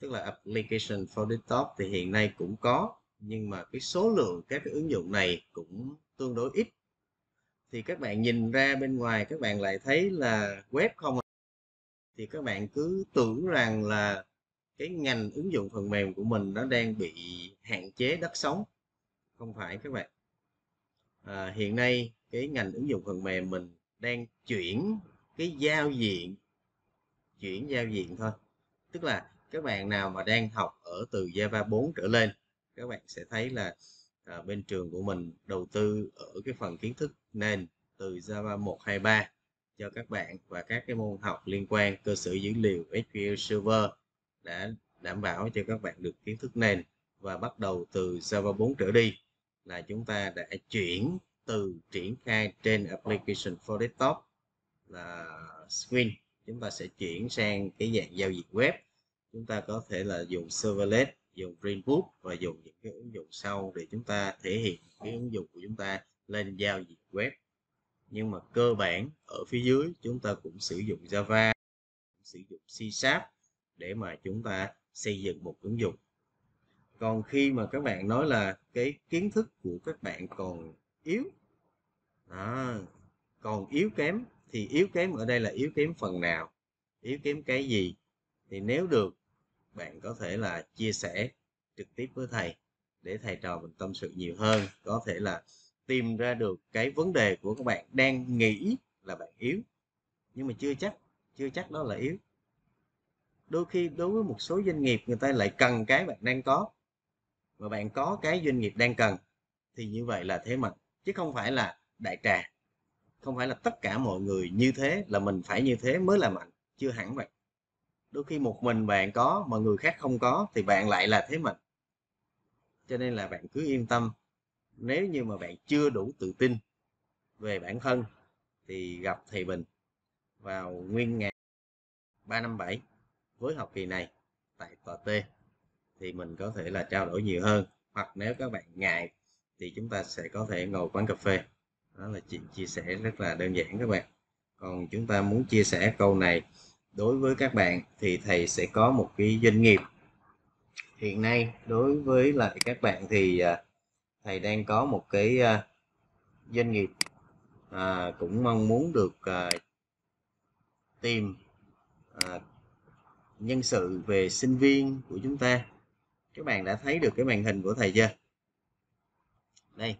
tức là application for desktop thì hiện nay cũng có nhưng mà cái số lượng các cái ứng dụng này cũng tương đối ít thì các bạn nhìn ra bên ngoài các bạn lại thấy là web không thì các bạn cứ tưởng rằng là cái ngành ứng dụng phần mềm của mình nó đang bị hạn chế đất sống. Không phải các bạn. À, hiện nay cái ngành ứng dụng phần mềm mình đang chuyển cái giao diện chuyển giao diện thôi. Tức là các bạn nào mà đang học ở từ Java 4 trở lên các bạn sẽ thấy là à, bên trường của mình đầu tư ở cái phần kiến thức nền từ Java 1 hay 3 cho các bạn và các cái môn học liên quan, cơ sở dữ liệu SQL Server đã đảm bảo cho các bạn được kiến thức nền và bắt đầu từ Java 4 trở đi là chúng ta đã chuyển từ triển khai trên application for desktop là screen. Chúng ta sẽ chuyển sang cái dạng giao diện web. Chúng ta có thể là dùng serverless, dùng Spring và dùng những cái ứng dụng sau để chúng ta thể hiện cái ứng dụng của chúng ta lên giao diện web nhưng mà cơ bản ở phía dưới chúng ta cũng sử dụng Java sử dụng C Sharp để mà chúng ta xây dựng một ứng dụng. Còn khi mà các bạn nói là cái kiến thức của các bạn còn yếu à, còn yếu kém thì yếu kém ở đây là yếu kém phần nào? Yếu kém cái gì? Thì nếu được bạn có thể là chia sẻ trực tiếp với thầy để thầy trò mình tâm sự nhiều hơn. Có thể là tìm ra được cái vấn đề của các bạn đang nghĩ là bạn yếu. Nhưng mà chưa chắc chưa chắc đó là yếu. Đôi khi đối với một số doanh nghiệp, người ta lại cần cái bạn đang có. Mà bạn có cái doanh nghiệp đang cần, thì như vậy là thế mạnh. Chứ không phải là đại trà. Không phải là tất cả mọi người như thế, là mình phải như thế mới là mạnh. Chưa hẳn vậy. Đôi khi một mình bạn có mà người khác không có, thì bạn lại là thế mạnh. Cho nên là bạn cứ yên tâm nếu như mà bạn chưa đủ tự tin về bản thân thì gặp thầy Bình vào nguyên ngày 357 với học kỳ này tại tòa T thì mình có thể là trao đổi nhiều hơn. Hoặc nếu các bạn ngại thì chúng ta sẽ có thể ngồi quán cà phê. Đó là chuyện chia sẻ rất là đơn giản các bạn. Còn chúng ta muốn chia sẻ câu này đối với các bạn thì thầy sẽ có một cái doanh nghiệp. Hiện nay đối với lại các bạn thì uh, thầy đang có một cái uh, doanh nghiệp à, cũng mong muốn được à, tìm à, nhân sự về sinh viên của chúng ta. Các bạn đã thấy được cái màn hình của thầy chưa? Đây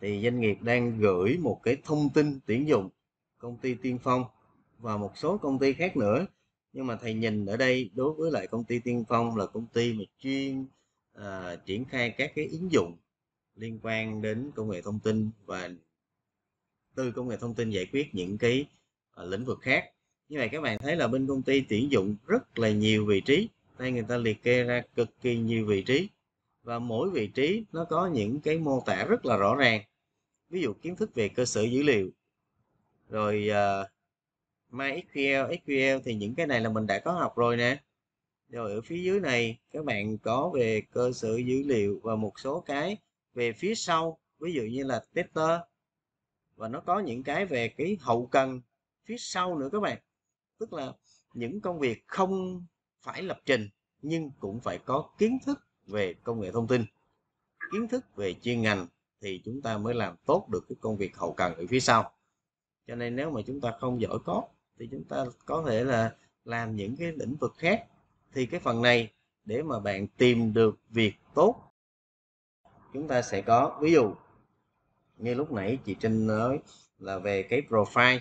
thì doanh nghiệp đang gửi một cái thông tin tuyển dụng công ty tiên phong và một số công ty khác nữa. Nhưng mà thầy nhìn ở đây đối với lại công ty tiên phong là công ty mà chuyên à, triển khai các cái ứng dụng liên quan đến công nghệ thông tin và từ công nghệ thông tin giải quyết những cái uh, lĩnh vực khác. Như vậy các bạn thấy là bên công ty tuyển dụng rất là nhiều vị trí. Đây người ta liệt kê ra cực kỳ nhiều vị trí. Và mỗi vị trí nó có những cái mô tả rất là rõ ràng. Ví dụ kiến thức về cơ sở dữ liệu. Rồi uh, MySQL, SQL thì những cái này là mình đã có học rồi nè. Rồi ở phía dưới này các bạn có về cơ sở dữ liệu và một số cái về phía sau, ví dụ như là tester và nó có những cái về cái hậu cần phía sau nữa các bạn. Tức là những công việc không phải lập trình, nhưng cũng phải có kiến thức về công nghệ thông tin. Kiến thức về chuyên ngành thì chúng ta mới làm tốt được cái công việc hậu cần ở phía sau. Cho nên nếu mà chúng ta không giỏi có thì chúng ta có thể là làm những cái lĩnh vực khác. Thì cái phần này, để mà bạn tìm được việc tốt chúng ta sẽ có ví dụ như lúc nãy chị Trinh nói là về cái profile.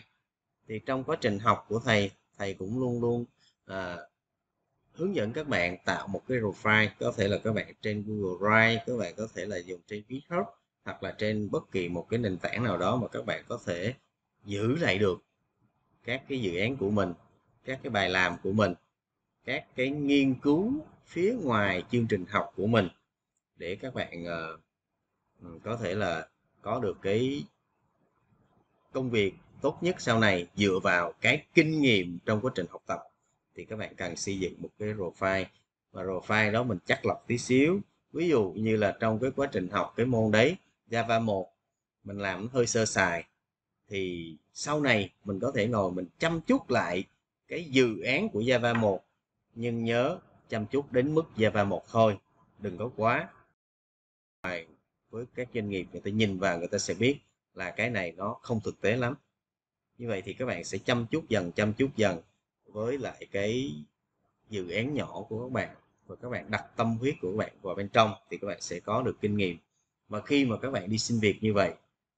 Thì trong quá trình học của thầy thầy cũng luôn luôn à, hướng dẫn các bạn tạo một cái profile. Có thể là các bạn trên Google Drive các bạn có thể là dùng trên GitHub hoặc là trên bất kỳ một cái nền tảng nào đó mà các bạn có thể giữ lại được các cái dự án của mình các cái bài làm của mình các cái nghiên cứu phía ngoài chương trình học của mình để các bạn uh, có thể là có được cái công việc tốt nhất sau này dựa vào cái kinh nghiệm trong quá trình học tập thì các bạn cần xây dựng một cái profile. Và profile đó mình chắc lọc tí xíu. Ví dụ như là trong cái quá trình học cái môn đấy Java 1 mình làm hơi sơ sài thì sau này mình có thể ngồi mình chăm chút lại cái dự án của Java 1 nhưng nhớ chăm chút đến mức Java 1 thôi đừng có quá với các doanh nghiệp người ta nhìn vào người ta sẽ biết là cái này nó không thực tế lắm. Như vậy thì các bạn sẽ chăm chút dần, chăm chút dần với lại cái dự án nhỏ của các bạn. Và các bạn đặt tâm huyết của các bạn vào bên trong thì các bạn sẽ có được kinh nghiệm. Mà khi mà các bạn đi xin việc như vậy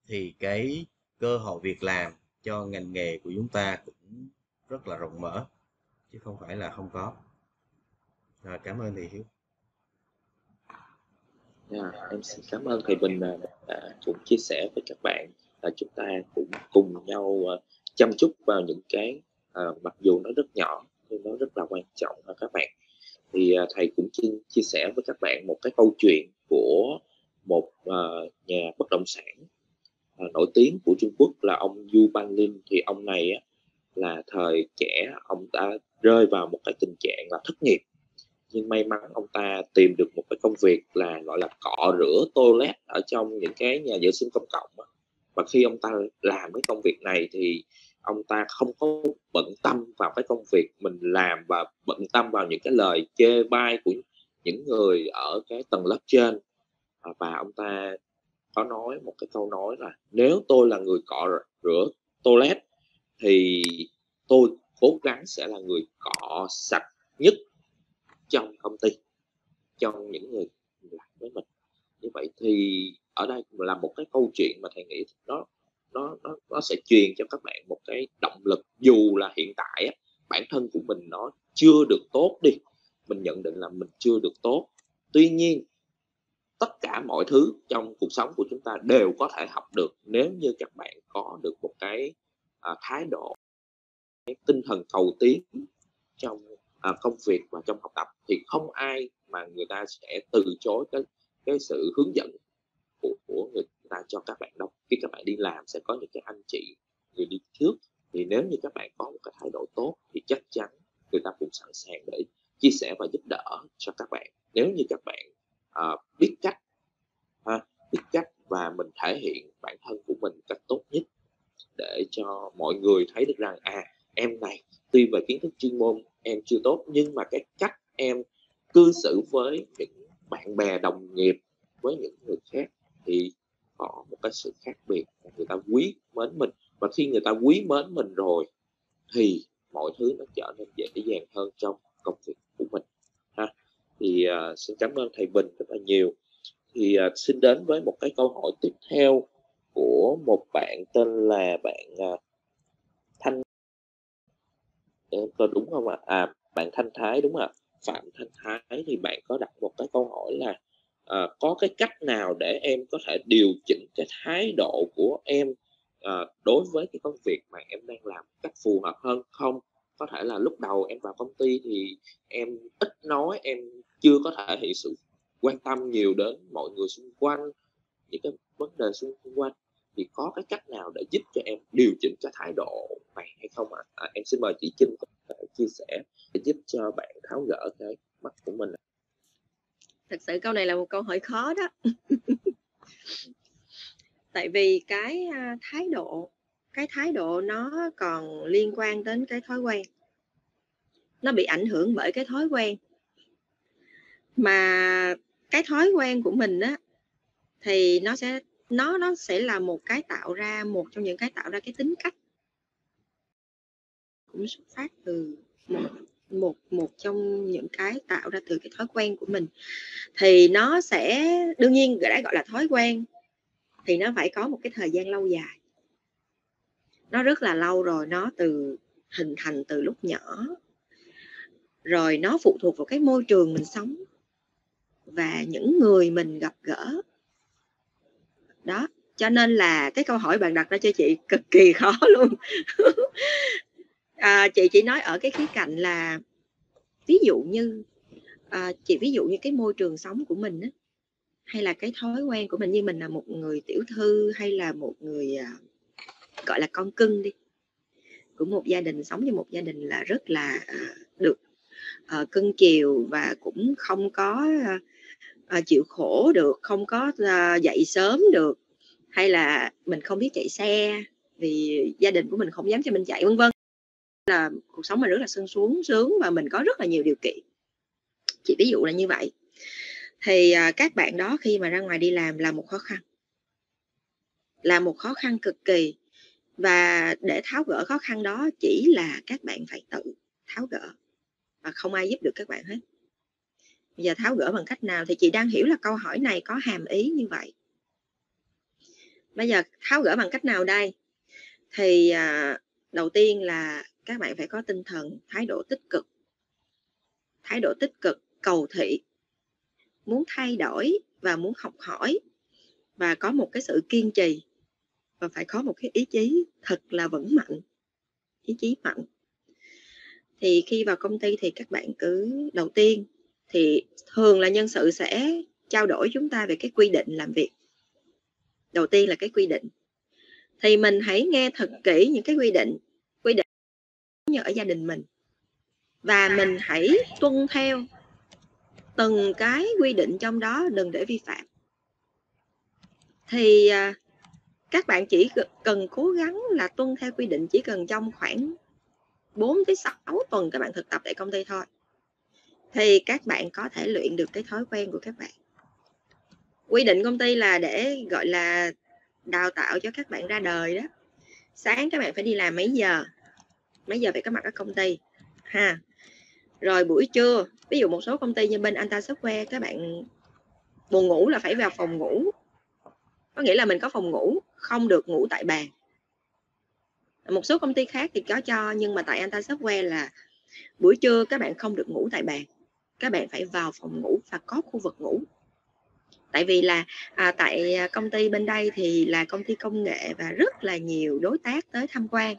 thì cái cơ hội việc làm cho ngành nghề của chúng ta cũng rất là rộng mở, chứ không phải là không có. Rồi, cảm ơn thầy hiếu yeah, em xin cảm ơn thầy bình à, đã cũng chia sẻ với các bạn. Là chúng ta cũng cùng nhau à, chăm chút vào những cái uh, mặc dù nó rất nhỏ nhưng nó rất là quan trọng đó các bạn. Thì uh, thầy cũng chia, chia sẻ với các bạn một cái câu chuyện của một uh, nhà bất động sản uh, nổi tiếng của Trung Quốc là ông Yu Banlin thì ông này á, là thời trẻ ông ta rơi vào một cái tình trạng là thất nghiệp nhưng may mắn ông ta tìm được một cái công việc là, gọi là, cọ rửa toilet ở trong những cái nhà vệ sinh công cộng đó. và khi ông ta làm cái công việc này thì ông ta không có bận tâm vào cái công việc mình làm và bận tâm vào những cái lời chê bai của những người ở cái tầng lớp trên à, và ông ta có nói một cái câu nói là, nếu tôi là người cọ rửa toilet thì tôi cố gắng sẽ là người cọ sạch nhất trong công ty trong những người làm với mình. Như vậy thì ở đây là một cái câu chuyện mà thầy nghĩ nó nó nó nó sẽ truyền cho các bạn một cái động lực. Dù là hiện tại bản thân của mình nó chưa được tốt đi mình nhận định là mình chưa được tốt. Tuy nhiên tất cả mọi thứ trong cuộc sống của chúng ta đều có thể học được nếu như các bạn có được một cái à, thái độ cái tinh thần cầu tiến trong à, công việc và trong học tập thì không ai mà người ta sẽ từ chối cái cái sự hướng dẫn của, của người ta cho các bạn đâu. Khi các bạn đi làm sẽ có những cái anh chị người đi trước thì nếu như các bạn có một cái thái độ tốt thì chắc chắn người ta cũng sẵn sàng để chia sẻ và giúp đỡ cho các bạn. Nếu như các bạn uh, biết cách ha, biết cách và mình thể hiện bản thân của mình cách tốt nhất để cho mọi người thấy được rằng à em này tuy về kiến thức chuyên môn em chưa tốt nhưng mà cái cách em cư xử với những bạn bè đồng nghiệp với những người khác thì có một cái sự khác biệt người ta quý mến mình. Và khi người ta quý mến mình rồi thì mọi thứ nó trở nên dễ dàng hơn trong công việc của mình. Ha thì uh, xin cảm ơn thầy Bình rất là nhiều. Thì uh, xin đến với một cái câu hỏi tiếp theo của một bạn tên là bạn uh, Ờ, em có đúng không ạ? À? bạn Thanh Thái đúng không ạ? Phạm Thanh Thái thì bạn có đặt một cái câu hỏi là à, có cái cách nào để em có thể điều chỉnh cái thái độ của em à, đối với cái công việc mà em đang làm cách phù hợp hơn không? Có thể là lúc đầu em vào công ty thì em ít nói em chưa có thể hiện sự quan tâm nhiều đến mọi người xung quanh những cái vấn đề xung quanh thì có cái cách nào để giúp cho em điều chỉnh cái thái độ này hay không ạ? À? à, em xin mời chị Trinh có thể chia sẻ để giúp cho bạn tháo gỡ cái mắt của mình thật sự câu này là một câu hỏi khó đó. Tại vì cái à, thái độ cái thái độ nó còn liên quan đến cái thói quen. Nó bị ảnh hưởng bởi cái thói quen. Mà cái thói quen của mình á thì nó sẽ nó nó sẽ là một cái tạo ra, một trong những cái tạo ra cái tính cách. Cũng xuất phát từ một một một trong những cái tạo ra từ cái thói quen của mình. Thì nó sẽ, đương nhiên đã gọi là thói quen, thì nó phải có một cái thời gian lâu dài. Nó rất là lâu rồi, nó từ, hình thành từ lúc nhỏ. Rồi nó phụ thuộc vào cái môi trường mình sống. Và những người mình gặp gỡ đó cho nên là cái câu hỏi bạn đặt ra cho chị cực kỳ khó luôn. À, chị chỉ nói ở cái khía cạnh là ví dụ như à, chị ví dụ như cái môi trường sống của mình á, hay là cái thói quen của mình như mình là một người tiểu thư hay là một người à, gọi là con cưng đi của một gia đình sống trong một gia đình là rất là à, được à, cưng chiều và cũng không có à, à, chịu khổ được không có à, dậy sớm được hay là mình không biết chạy xe vì gia đình của mình không dám cho mình chạy vân vân. Là cuộc sống mình rất là sân xuống sướng và mình có rất là nhiều điều kiện. Chỉ ví dụ là như vậy. Thì à, các bạn đó khi mà ra ngoài đi làm là một khó khăn. Là một khó khăn cực kỳ. Và để tháo gỡ khó khăn đó chỉ là các bạn phải tự tháo gỡ và không ai giúp được các bạn hết và giờ tháo gỡ bằng cách nào thì chị đang hiểu là câu hỏi này có hàm ý như vậy. Bây giờ tháo gỡ bằng cách nào đây? Thì à, đầu tiên là các bạn phải có tinh thần thái độ tích cực. Thái độ tích cực cầu thị. Muốn thay đổi và muốn học hỏi và có một cái sự kiên trì và phải có một cái ý chí thật là vững mạnh ý chí mạnh. Thì khi vào công ty thì các bạn cứ đầu tiên thì thường là nhân sự sẽ trao đổi chúng ta về cái quy định làm việc. Đầu tiên là cái quy định. Thì mình hãy nghe thật kỹ những cái quy định quy định như ở gia đình mình. Và mình hãy tuân theo từng cái quy định trong đó, đừng để vi phạm. Thì à, các bạn chỉ cần cố gắng là tuân theo quy định chỉ cần trong khoảng 4 tới 6 tuần các bạn thực tập tại công ty thôi thì các bạn có thể luyện được cái thói quen của các bạn. Quy định công ty là để, gọi là, đào tạo cho các bạn ra đời đó. Sáng các bạn phải đi làm mấy giờ? Mấy giờ phải có mặt ở công ty? Ha. Rồi buổi trưa, ví dụ một số công ty như bên Anta Software, các bạn buồn ngủ là phải vào phòng ngủ. Có nghĩa là mình có phòng ngủ, không được ngủ tại bàn. Một số công ty khác thì có cho, nhưng mà tại Anta Software là buổi trưa các bạn không được ngủ tại bàn các bạn phải vào phòng ngủ và có khu vực ngủ. Tại vì là à, tại à, công ty bên đây thì là công ty công nghệ và rất là nhiều đối tác tới tham quan.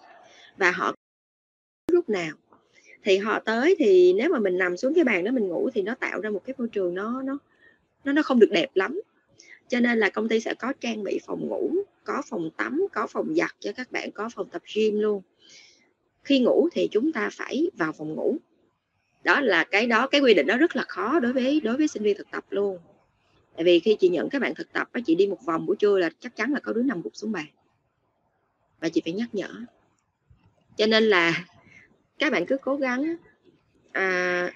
Và họ lúc nào thì họ tới thì nếu mà mình nằm xuống cái bàn đó mình ngủ thì nó tạo ra một cái môi trường nó nó nó nó không được đẹp lắm. Cho nên là công ty sẽ có trang bị phòng ngủ có phòng tắm có phòng giặt cho các bạn có phòng tập gym luôn. Khi ngủ thì chúng ta phải vào phòng ngủ đó là cái đó cái quy định đó rất là khó đối với đối với sinh viên thực tập luôn. Tại vì khi chị nhận các bạn thực tập á chị đi một vòng buổi trưa là chắc chắn là có đứa nằm gục xuống bàn. Và chị phải nhắc nhở. Cho nên là các bạn cứ cố gắng à,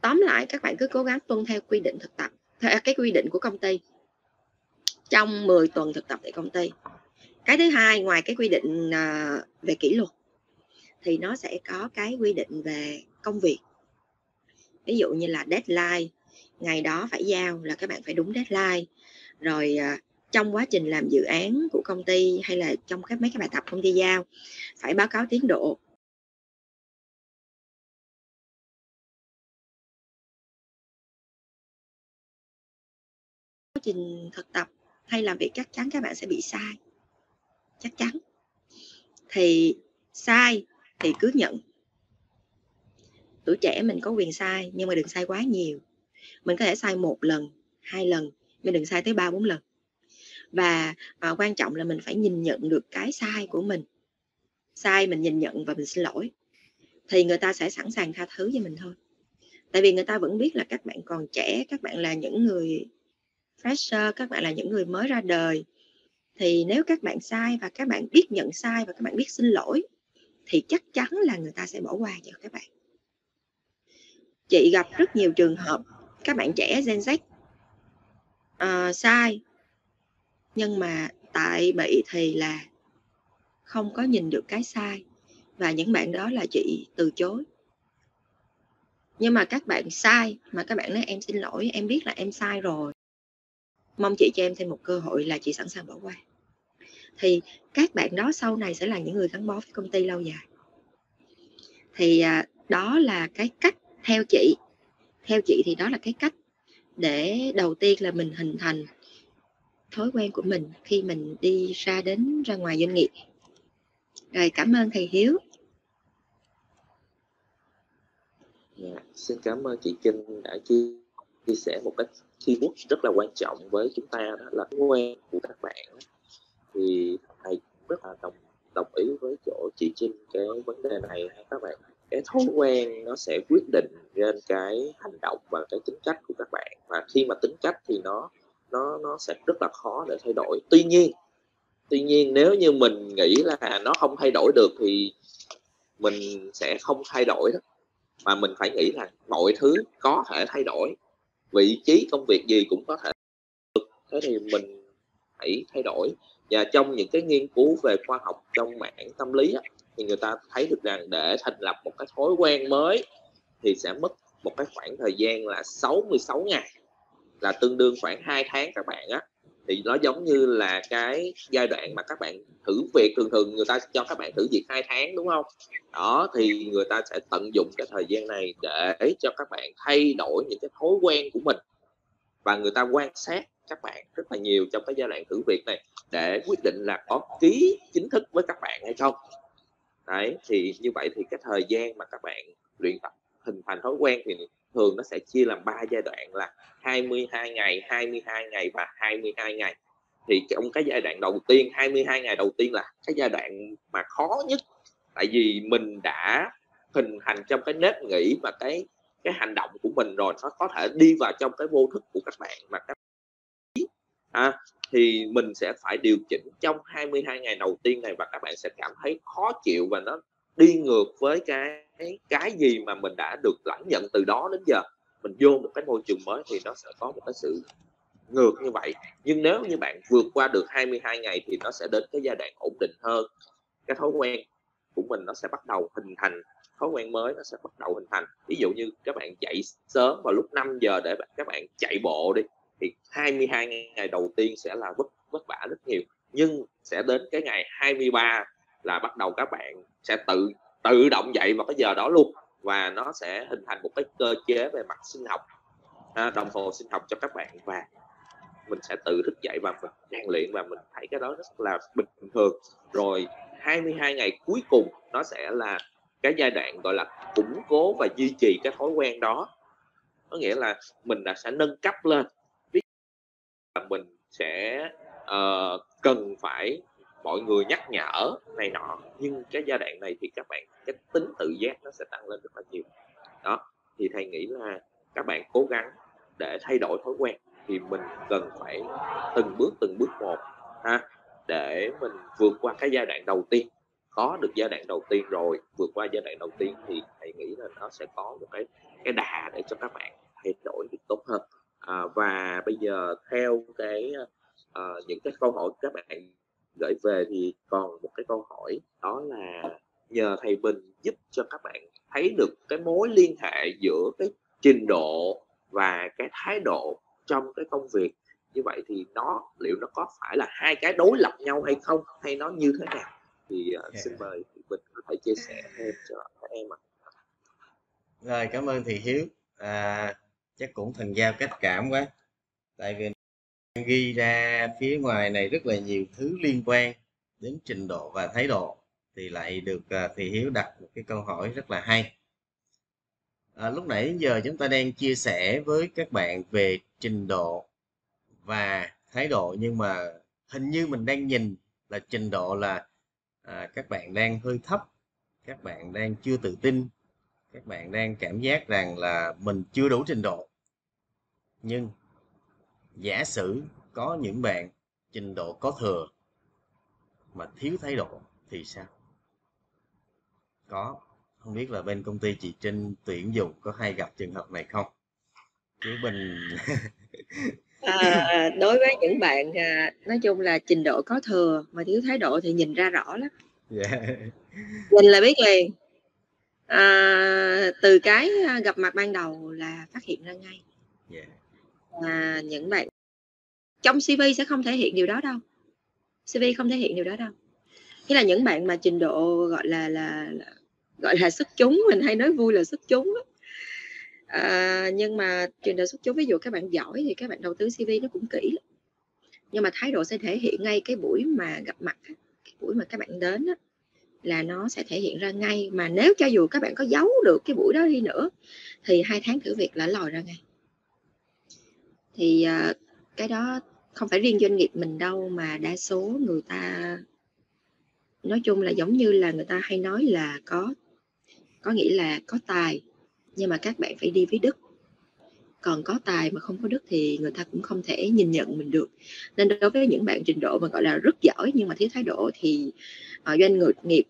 tóm lại các bạn cứ cố gắng tuân theo quy định thực tập theo cái quy định của công ty. Trong 10 tuần thực tập tại công ty. Cái thứ hai ngoài cái quy định à, về kỷ luật thì nó sẽ có cái quy định về công việc ví dụ như là deadline, ngày đó phải giao là các bạn phải đúng deadline. Rồi à, trong quá trình làm dự án của công ty hay là trong các, mấy cái bài tập công ty giao, phải báo cáo tiến độ. Quá trình thực tập hay làm việc chắc chắn các bạn sẽ bị sai. Chắc chắn. Thì sai thì cứ nhận tuổi trẻ mình có quyền sai nhưng mà đừng sai quá nhiều. Mình có thể sai một lần hai lần nhưng đừng sai tới ba bốn lần. Và à, quan trọng là mình phải nhìn nhận được cái sai của mình. Sai mình nhìn nhận và mình xin lỗi thì người ta sẽ sẵn sàng tha thứ cho mình thôi. Tại vì người ta vẫn biết là các bạn còn trẻ các bạn là những người fresher các bạn là những người mới ra đời. Thì nếu các bạn sai và các bạn biết nhận sai và các bạn biết xin lỗi thì chắc chắn là người ta sẽ bỏ qua cho các bạn chị gặp rất nhiều trường hợp các bạn trẻ Gen Z. Uh, sai. Nhưng mà tại bị thì là không có nhìn được cái sai. Và những bạn đó là chị từ chối. Nhưng mà các bạn sai. Mà các bạn nói em xin lỗi em biết là em sai rồi. Mong chị cho em thêm một cơ hội là chị sẵn sàng bỏ qua. Thì các bạn đó sau này sẽ là những người gắn bó với công ty lâu dài. Thì à, đó là cái cách theo chị theo chị thì đó là cái cách để đầu tiên là mình hình thành thói quen của mình khi mình đi ra đến ra ngoài doanh nghiệp. Rồi cảm ơn thầy hiếu. Yeah. Dạ, xin cảm ơn chị Trinh đã chia, chia sẻ một cách keyword rất là quan trọng với chúng ta đó là thói quen của các bạn. Thì thầy rất là đồng đồng ý với chỗ chị Trinh cái vấn đề này các bạn cái thói quen nó sẽ quyết định trên cái hành động và cái tính cách của các bạn. Và khi mà tính cách thì nó nó nó sẽ rất là khó để thay đổi. Tuy nhiên tuy nhiên nếu như mình nghĩ là nó không thay đổi được thì mình sẽ không thay đổi đó. Mà mình phải nghĩ là mọi thứ có thể thay đổi. Vị trí công việc gì cũng có thể thế thì mình hãy thay đổi. Và trong những cái nghiên cứu về khoa học trong mảng tâm lý á, thì người ta thấy được rằng để thành lập một cái thói quen mới thì sẽ mất một cái khoảng thời gian là 66 ngày, là tương đương khoảng 2 tháng các bạn á. Thì nó giống như là cái giai đoạn mà các bạn thử việc, thường thường người ta cho các bạn thử việc hai tháng, đúng không? Đó, thì người ta sẽ tận dụng cái thời gian này để cho các bạn thay đổi những cái thói quen của mình. Và người ta quan sát các bạn rất là nhiều trong cái giai đoạn thử việc này để quyết định là có ký chính thức với các bạn hay không đấy thì như vậy thì cái thời gian mà các bạn luyện tập hình thành thói quen thì thường nó sẽ chia làm ba giai đoạn là 22 ngày 22 ngày và 22 ngày. Thì trong cái giai đoạn đầu tiên 22 ngày đầu tiên là cái giai đoạn mà khó nhất. Tại vì mình đã hình thành trong cái nếp nghĩ và cái cái hành động của mình rồi nó có thể đi vào trong cái vô thức của các bạn mà các à, thì mình sẽ phải điều chỉnh trong 22 ngày đầu tiên này và các bạn sẽ cảm thấy khó chịu và nó đi ngược với cái cái gì mà mình đã được lãnh nhận từ đó đến giờ. Mình vô một cái môi trường mới thì nó sẽ có một cái sự ngược như vậy. Nhưng nếu như bạn vượt qua được 22 ngày thì nó sẽ đến cái giai đoạn ổn định hơn. Cái thói quen của mình nó sẽ bắt đầu hình thành, thói quen mới nó sẽ bắt đầu hình thành. Ví dụ như các bạn chạy sớm vào lúc 5 giờ để các bạn chạy bộ đi thì 22 ngày đầu tiên sẽ là vất vất vả rất nhiều. Nhưng sẽ đến cái ngày 23 là bắt đầu các bạn sẽ tự tự động dậy vào cái giờ đó luôn. Và nó sẽ hình thành một cái cơ chế về mặt sinh học à, đồng hồ sinh học cho các bạn. Và mình sẽ tự thức dậy và mình rèn luyện và mình thấy cái đó rất là bình thường. Rồi 22 ngày cuối cùng nó sẽ là cái giai đoạn gọi là củng cố và duy trì cái thói quen đó. Có nghĩa là mình đã sẽ nâng cấp lên mình sẽ uh, cần phải mọi người nhắc nhở này nọ. Nhưng cái giai đoạn này thì các bạn cái tính tự giác nó sẽ tăng lên rất là nhiều. Đó thì thầy nghĩ là các bạn cố gắng để thay đổi thói quen thì mình cần phải từng bước từng bước một ha để mình vượt qua cái giai đoạn đầu tiên. Có được giai đoạn đầu tiên rồi vượt qua giai đoạn đầu tiên thì thầy nghĩ là nó sẽ có một cái cái đà để cho các bạn thay đổi được tốt hơn à, và bây giờ theo cái uh, những cái câu hỏi các bạn gửi về thì còn một cái câu hỏi đó là nhờ thầy Bình giúp cho các bạn thấy được cái mối liên hệ giữa cái trình độ và cái thái độ trong cái công việc. Như vậy thì nó liệu nó có phải là hai cái đối lập nhau hay không hay nó như thế nào? Thì uh, xin mời thầy Bình có thể chia sẻ thêm cho các em ạ. Rồi cảm ơn thị hiếu. À, chắc cũng thần giao cách cảm quá. Tại vì ghi ra phía ngoài này rất là nhiều thứ liên quan đến trình độ và thái độ. Thì lại được à, thì hiếu đặt một cái câu hỏi rất là hay. À, lúc nãy giờ chúng ta đang chia sẻ với các bạn về trình độ và thái độ nhưng mà hình như mình đang nhìn là trình độ là à, các bạn đang hơi thấp các bạn đang chưa tự tin các bạn đang cảm giác rằng là mình chưa đủ trình độ nhưng giả sử có những bạn trình độ có thừa mà thiếu thái độ thì sao có không biết là bên công ty chị Trinh tuyển dụng có hay gặp trường hợp này không chứ bình à, đối với những bạn à, nói chung là trình độ có thừa mà thiếu thái độ thì nhìn ra rõ lắm yeah. Dạ. nhìn là biết liền à, từ cái à, gặp mặt ban đầu là phát hiện ra ngay yeah. Dạ. à, những bạn trong CV sẽ không thể hiện điều đó đâu. CV không thể hiện điều đó đâu. Nghĩa là những bạn mà trình độ gọi là là, là gọi là xuất chúng mình hay nói vui là xuất chúng à, nhưng mà trình độ xuất chúng ví dụ các bạn giỏi thì các bạn đầu tư CV nó cũng kỹ lắm. Nhưng mà thái độ sẽ thể hiện ngay cái buổi mà gặp mặt cái buổi mà các bạn đến đó, là nó sẽ thể hiện ra ngay. Mà nếu cho dù các bạn có giấu được cái buổi đó đi nữa thì hai tháng thử việc là lòi ra ngay thì uh, cái đó không phải riêng doanh nghiệp mình đâu mà đa số người ta nói chung là giống như là người ta hay nói là có có nghĩa là có tài nhưng mà các bạn phải đi với đức. Còn có tài mà không có đức thì người ta cũng không thể nhìn nhận mình được. Nên đối với những bạn trình độ mà gọi là rất giỏi nhưng mà thiếu thái độ thì uh, doanh nghiệp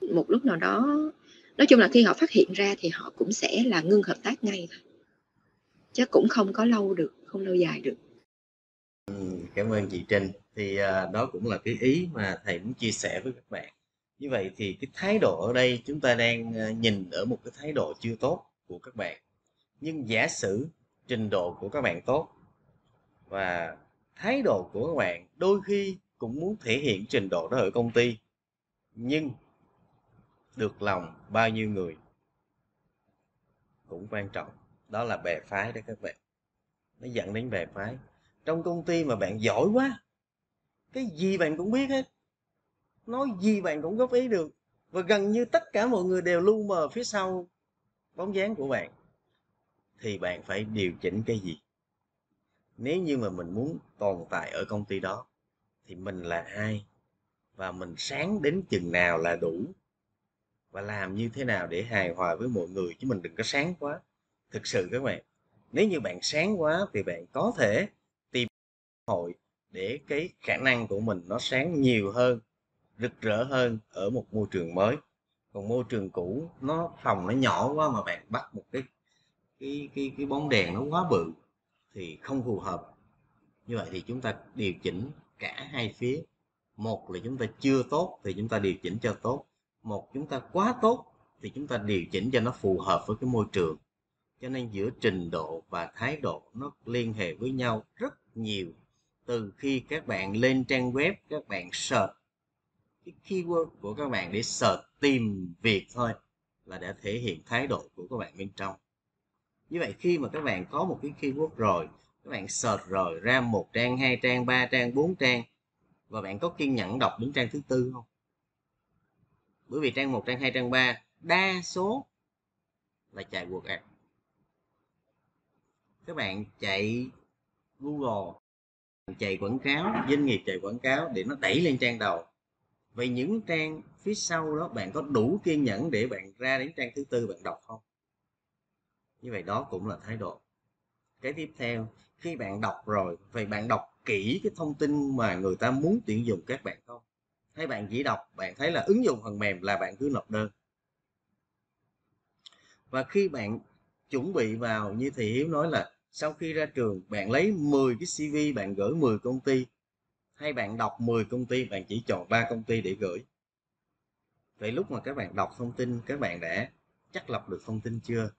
một lúc nào đó nói chung là khi họ phát hiện ra thì họ cũng sẽ là ngưng hợp tác ngay thôi. Chứ cũng không có lâu được không lâu dài được. Ừ, cảm ơn chị Trinh thì uh, đó cũng là cái ý mà thầy muốn chia sẻ với các bạn. Như vậy thì cái thái độ ở đây chúng ta đang à, nhìn ở một cái thái độ chưa tốt của các bạn. Nhưng giả sử trình độ của các bạn tốt và thái độ của các bạn đôi khi cũng muốn thể hiện trình độ đó ở công ty nhưng được lòng bao nhiêu người cũng quan trọng. Đó là bè phái đó các bạn nó dẫn đến bè phái trong công ty mà bạn giỏi quá, cái gì bạn cũng biết hết. Nói gì bạn cũng góp ý được. Và gần như tất cả mọi người đều lu mờ phía sau bóng dáng của bạn. Thì bạn phải điều chỉnh cái gì? Nếu như mà mình muốn tồn tại ở công ty đó, thì mình là ai? Và mình sáng đến chừng nào là đủ? Và làm như thế nào để hài hòa với mọi người? Chứ mình đừng có sáng quá. Thực sự các bạn nếu như bạn sáng quá thì bạn có thể tìm hội để cái khả năng của mình nó sáng nhiều hơn, rực rỡ hơn ở một môi trường mới. Còn môi trường cũ, nó phòng nó nhỏ quá mà bạn bắt một cái cái cái cái bóng đèn nó quá bự thì không phù hợp. Như vậy thì chúng ta điều chỉnh cả hai phía. Một là chúng ta chưa tốt thì chúng ta điều chỉnh cho tốt. Một chúng ta quá tốt thì chúng ta điều chỉnh cho nó phù hợp với cái môi trường cho nên giữa trình độ và thái độ nó liên hệ với nhau rất nhiều. Từ khi các bạn lên trang web, các bạn search, cái keyword của các bạn để search tìm việc thôi là đã thể hiện thái độ của các bạn bên trong. Như vậy khi mà các bạn có một cái keyword rồi, các bạn search rồi ra một trang, hai trang, ba trang, bốn trang và bạn có kiên nhẫn đọc đến trang thứ tư không? Bởi vì trang một, trang hai, trang ba đa số là chạy word ad các bạn chạy google, chạy quảng cáo, doanh nghiệp chạy quảng cáo để nó đẩy lên trang đầu. Vậy những trang phía sau đó, bạn có đủ kiên nhẫn để bạn ra đến trang thứ tư bạn đọc không? Như vậy đó cũng là thái độ. Cái tiếp theo, khi bạn đọc rồi, vậy bạn đọc kỹ cái thông tin mà người ta muốn tuyển dụng các bạn không? Hay bạn chỉ đọc, bạn thấy là ứng dụng phần mềm là bạn cứ nộp đơn? Và khi bạn chuẩn bị vào như thầy hiếu nói là sau khi ra trường, bạn lấy 10 cái cv bạn gửi 10 công ty. Hay bạn đọc 10 công ty, bạn chỉ chọn ba công ty để gửi. Vậy lúc mà các bạn đọc thông tin, các bạn đã chắc lọc được thông tin chưa?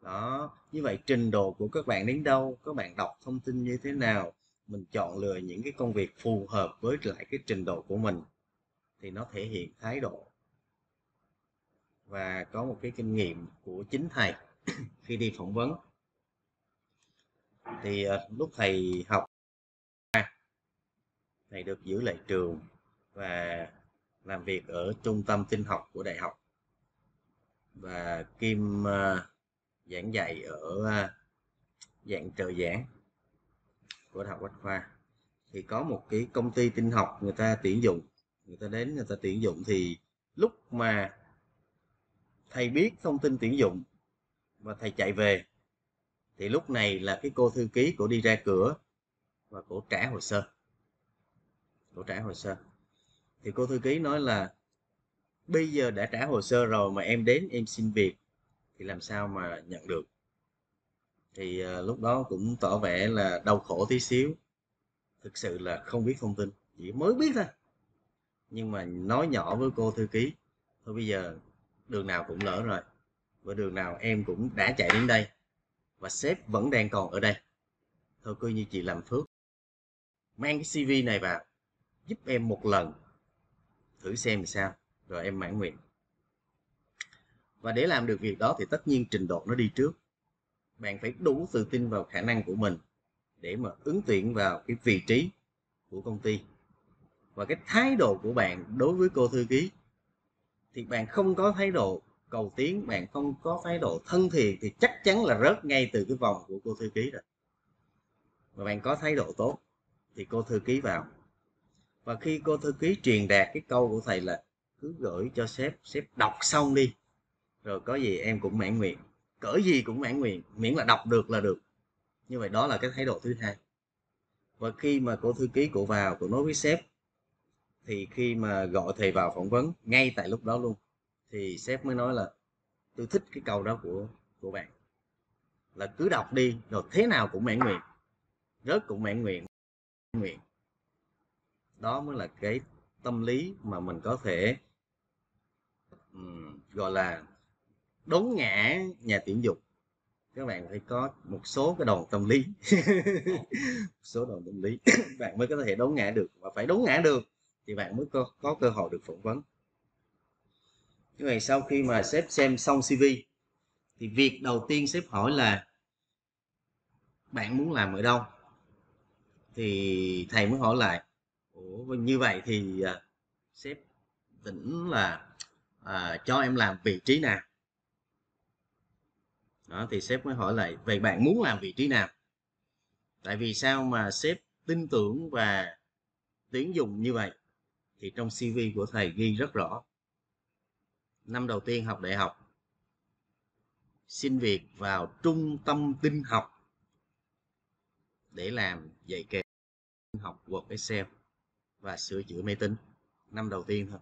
Đó, như vậy trình độ của các bạn đến đâu? Các bạn đọc thông tin như thế nào? Mình chọn lựa những cái công việc phù hợp với lại cái trình độ của mình thì nó thể hiện thái độ. Và có một cái kinh nghiệm của chính thầy. khi đi phỏng vấn. Thì ờ, lúc thầy học thầy được giữ lại trường và làm việc ở trung tâm tin học của đại học. Và kim ờ, giảng dạy ở ờ, dạng trợ giảng của đại học bách khoa. Thì có một cái công ty tin học người ta tuyển dụng, người ta đến người ta tuyển dụng thì lúc mà thầy biết thông tin tuyển dụng và thầy chạy về. Thì lúc này là cái cô thư ký của đi ra cửa và cổ trả hồ sơ. Cổ trả hồ sơ. Thì cô thư ký nói là bây giờ đã trả hồ sơ rồi mà em đến em xin việc thì làm sao mà nhận được? Thì uh, lúc đó cũng tỏ vẻ là đau khổ tí xíu. Thực sự là không biết thông tin chỉ mới biết thôi. Nhưng mà nói nhỏ với cô thư ký thôi bây giờ đường nào cũng lỡ rồi và đường nào em cũng đã chạy đến đây và sếp vẫn đang còn ở đây. Thôi coi như chị làm phước. Mang cái cv này vào, giúp em một lần. Thử xem sao, rồi em mãn nguyện. Và để làm được việc đó thì tất nhiên trình độ nó đi trước. Bạn phải đủ tự tin vào khả năng của mình để mà ứng tuyển vào cái vị trí của công ty. Và cái thái độ của bạn đối với cô thư ký thì bạn không có thái độ cầu tiến, bạn không có thái độ thân thiện thì chắc chắn là rớt ngay từ cái vòng của cô thư ký rồi. Và bạn có thái độ tốt thì cô thư ký vào. Và khi cô thư ký truyền đạt cái câu của thầy là cứ gửi cho sếp sếp đọc xong đi. Rồi có gì em cũng mãn nguyện. Cỡ gì cũng mãn nguyện, miễn là đọc được là được. Như vậy đó là cái thái độ thứ hai. Và khi mà cô thư ký cụ vào cụ nói với sếp, thì khi mà gọi thầy vào phỏng vấn, ngay tại lúc đó luôn thì sếp mới nói là tôi thích cái câu đó của của bạn. Là cứ đọc đi rồi thế nào cũng mãn nguyện. Rớt cũng mãn nguyện nguyện. Đó mới là cái tâm lý mà mình có thể um, gọi là đốn ngã nhà tuyển dụng. Các bạn phải có một số cái đòn tâm lý. Một số đòn tâm lý. Bạn mới có thể đốn ngã được. Và phải đốn ngã được thì bạn mới có, có cơ hội được phỏng vấn như vậy sau khi mà sếp xem xong cv thì việc đầu tiên sếp hỏi là bạn muốn làm ở đâu? Thì thầy mới hỏi lại Ủa, như vậy thì uh, sếp tỉnh là uh, cho em làm vị trí nào? Đó thì sếp mới hỏi lại vậy bạn muốn làm vị trí nào? Tại vì sao mà sếp tin tưởng và tuyển dụng như vậy? Thì trong cv của thầy ghi rất rõ năm đầu tiên học đại học, xin việc vào trung tâm tinh học để làm dạy kèm học Word, Excel và sửa chữa máy tính. Năm đầu tiên thôi.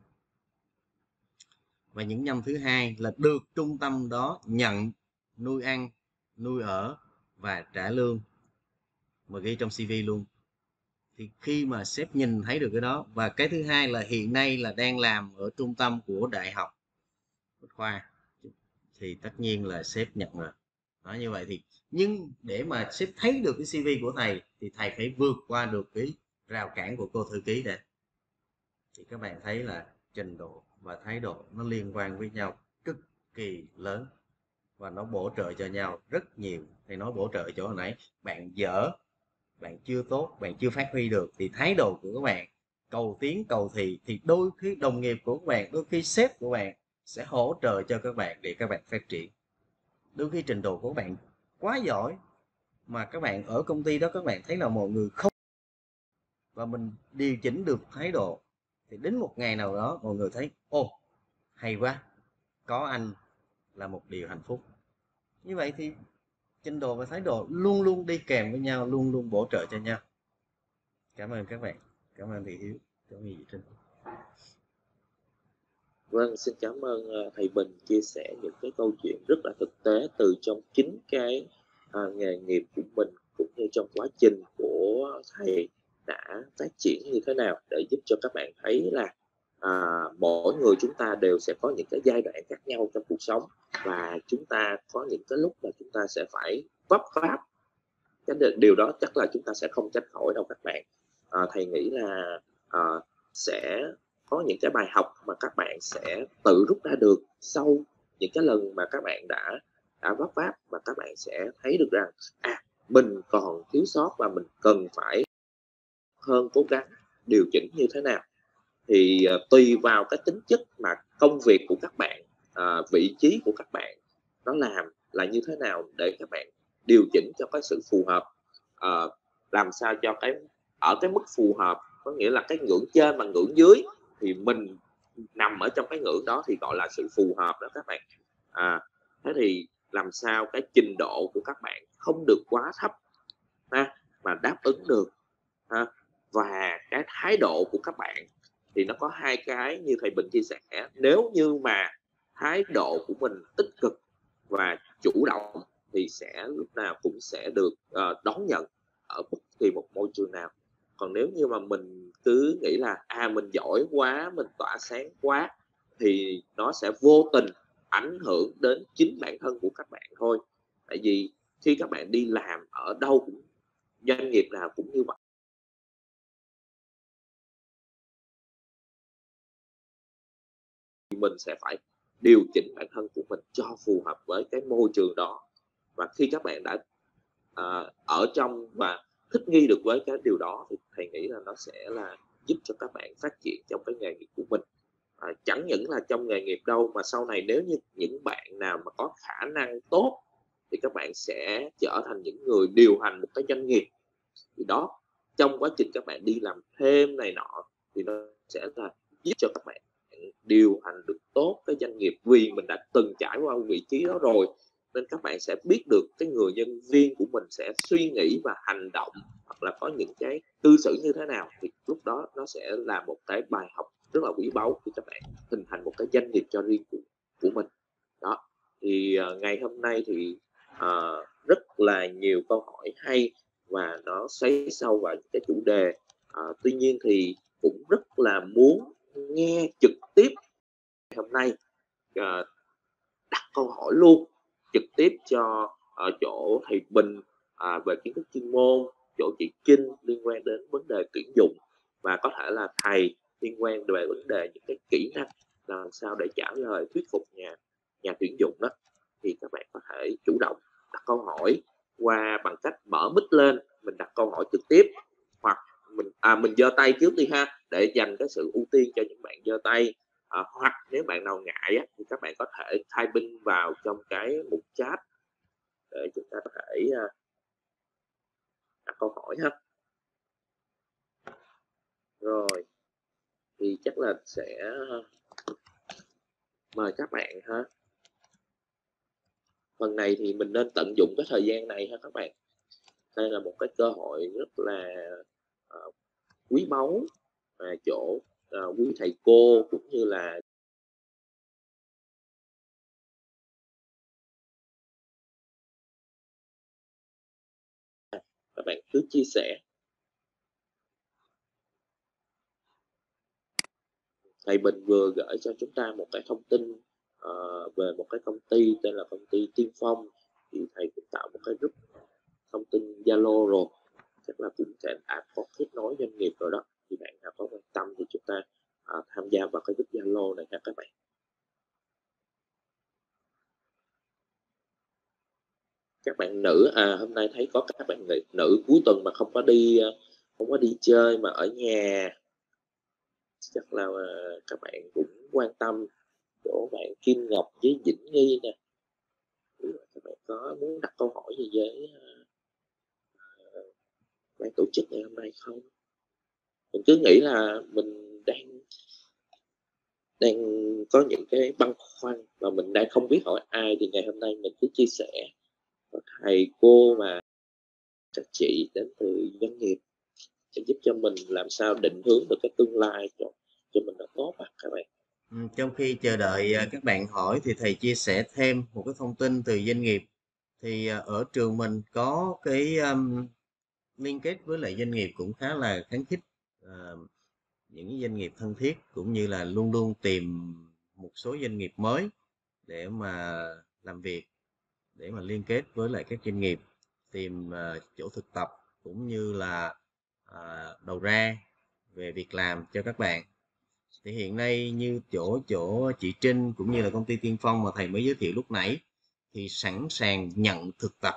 Và những năm thứ hai là được trung tâm đó nhận nuôi ăn, nuôi ở và trả lương. Mà ghi trong CV luôn. Thì khi mà sếp nhìn thấy được cái đó, và cái thứ hai là hiện nay là đang làm ở trung tâm của đại học bách khoa thì tất nhiên là sếp nhận rồi đó như vậy thì, nhưng để mà sếp thấy được cái CV của thầy thì thầy phải vượt qua được cái rào cản của cô thư ký để. Thì các bạn thấy là trình độ và thái độ nó liên quan với nhau cực kỳ lớn và nó bổ trợ cho nhau rất nhiều. Thì nói bổ trợ chỗ nãy, bạn dở, bạn chưa tốt, bạn chưa phát huy được thì thái độ của các bạn, cầu tiến, cầu thị thì đôi khi đồng nghiệp của các bạn, đôi khi sếp của bạn sẽ hỗ trợ cho các bạn để các bạn phát triển. Đôi khi trình độ của các bạn quá giỏi mà các bạn ở công ty đó các bạn thấy là mọi người không và mình điều chỉnh được thái độ, thì đến một ngày nào đó mọi người thấy ô hay quá, có anh là một điều hạnh phúc. Như vậy thì trình độ và thái độ luôn luôn đi kèm với nhau, luôn luôn bổ trợ cho nhau. Cảm ơn các bạn. Cảm ơn thị hiếu cảm ơn chị trinh. Vâng, xin cảm ơn ờ, thầy Bình chia sẻ những cái câu chuyện rất là thực tế từ trong chính cái à, nghề nghiệp của mình cũng như trong quá trình của thầy đã phát triển như thế nào để giúp cho các bạn thấy là à, mỗi người chúng ta đều sẽ có những cái giai đoạn khác nhau trong cuộc sống và chúng ta có những cái lúc mà chúng ta sẽ phải vấp pháp cái điều đó chắc là chúng ta sẽ không tránh khỏi đâu các bạn. À, thầy nghĩ là à, sẽ có những cái bài học mà các bạn sẽ tự rút ra được sau những cái lần mà các bạn đã đã vấp váp và các bạn sẽ thấy được rằng à mình còn thiếu sót và mình cần phải hơn cố gắng điều chỉnh như thế nào. Thì uh, tùy vào cái tính chất mà công việc của các bạn uh, vị trí của các bạn nó làm là như thế nào để các bạn điều chỉnh cho cái sự phù hợp. Uh, làm sao cho cái ở cái mức phù hợp có nghĩa là cái ngưỡng trên và ngưỡng dưới thì mình nằm ở trong cái ngưỡng đó thì gọi là sự phù hợp đó các bạn. À, thế thì làm sao cái trình độ của các bạn không được quá thấp ha, mà đáp ứng được ha. và cái thái độ của các bạn thì nó có hai cái như thầy Bình chia sẻ. Nếu như mà thái độ của mình tích cực và chủ động thì sẽ lúc nào cũng sẽ được uh, đón nhận ở bất kỳ một môi trường nào còn nếu như mà mình cứ nghĩ là à mình giỏi quá mình tỏa sáng quá thì nó sẽ vô tình ảnh hưởng đến chính bản thân của các bạn thôi. Tại vì khi các bạn đi làm ở đâu cũng doanh nghiệp nào cũng như vậy. Mình sẽ phải điều chỉnh bản thân của mình cho phù hợp với cái môi trường đó. Và khi các bạn đã uh, ở trong và thích nghi được với cái điều đó thì thầy nghĩ là nó sẽ là giúp cho các bạn phát triển trong cái nghề nghiệp của mình. À, chẳng những là trong nghề nghiệp đâu mà sau này nếu như những bạn nào mà có khả năng tốt thì các bạn sẽ trở thành những người điều hành một cái doanh nghiệp. Thì đó trong quá trình các bạn đi làm thêm này nọ thì nó sẽ là giúp cho các bạn điều hành được tốt cái doanh nghiệp vì mình đã từng trải qua vị trí đó rồi nên các bạn sẽ biết được cái người nhân viên của mình sẽ suy nghĩ và hành động hoặc là có những cái tư xử như thế nào. Thì lúc đó nó sẽ là một cái bài học rất là quý báu để các bạn hình thành một cái doanh nghiệp cho riêng của, của mình. Đó thì uh, ngày hôm nay thì uh, rất là nhiều câu hỏi hay và nó xoáy sâu vào những cái chủ đề. Uh, tuy nhiên thì cũng rất là muốn nghe trực tiếp hôm nay uh, đặt câu hỏi luôn trực tiếp cho ở chỗ thầy Bình à, về kiến thức chuyên môn chỗ chị Kinh liên quan đến vấn đề tuyển dụng và có thể là thầy liên quan về vấn đề những cái kỹ năng làm sao để trả lời thuyết phục nhà nhà tuyển dụng đó. Thì các bạn có thể chủ động đặt câu hỏi qua bằng cách mở mic lên mình đặt câu hỏi trực tiếp hoặc mình à mình giơ tay trước đi ha để dành cái sự ưu tiên cho những bạn giơ tay à, hoặc nếu bạn nào ngại á, thì các bạn có thể thay pin vào trong cái mục chat để chúng ta có thể à, đặt câu hỏi ha. Rồi thì chắc là sẽ mời các bạn ha. Phần này thì mình nên tận dụng cái thời gian này ha các bạn. Đây là một cái cơ hội rất là uh, quý báu mà chỗ. Ờ, uh, quý thầy cô cũng như là các bạn cứ chia sẻ. Thầy Bình vừa gửi cho chúng ta một cái thông tin uh, về một cái công ty tên là công ty Tiên Phong. Thì thầy cũng tạo một cái group thông tin Zalo rồi. Chắc là cũng sẽ đã có kết nối doanh nghiệp rồi đó thì bạn nào có quan tâm thì chúng ta à, tham gia vào cái group Zalo này nha các bạn. Các bạn nữ à hôm nay thấy có các bạn nữ cuối tuần mà không có đi à, không có đi chơi mà ở nhà. Chắc là à, các bạn cũng quan tâm chỗ bạn Kim Ngọc với Vĩnh Nghi nè. Các bạn có muốn đặt câu hỏi gì với à, ban tổ chức ngày hôm nay không? Mình cứ nghĩ là mình đang đang có những cái băn khoăn mà mình đang không biết hỏi ai. Thì ngày hôm nay mình cứ chia sẻ có thầy cô và các chị đến từ doanh nghiệp sẽ giúp cho mình làm sao định hướng được cái tương lai cho cho mình nó tốt à các bạn. Ừ, trong khi chờ đợi à, các bạn hỏi thì thầy chia sẻ thêm một cái thông tin từ doanh nghiệp. Thì à, ở trường mình có cái um, liên kết với lại doanh nghiệp cũng khá là kháng khích những doanh nghiệp thân thiết cũng như là luôn luôn tìm một số doanh nghiệp mới để mà làm việc để mà liên kết với lại các doanh nghiệp tìm uh, chỗ thực tập cũng như là uh, đầu ra về việc làm cho các bạn. Thì hiện nay như chỗ chỗ chị Trinh cũng như là công ty Tiên Phong mà thầy mới giới thiệu lúc nãy thì sẵn sàng nhận thực tập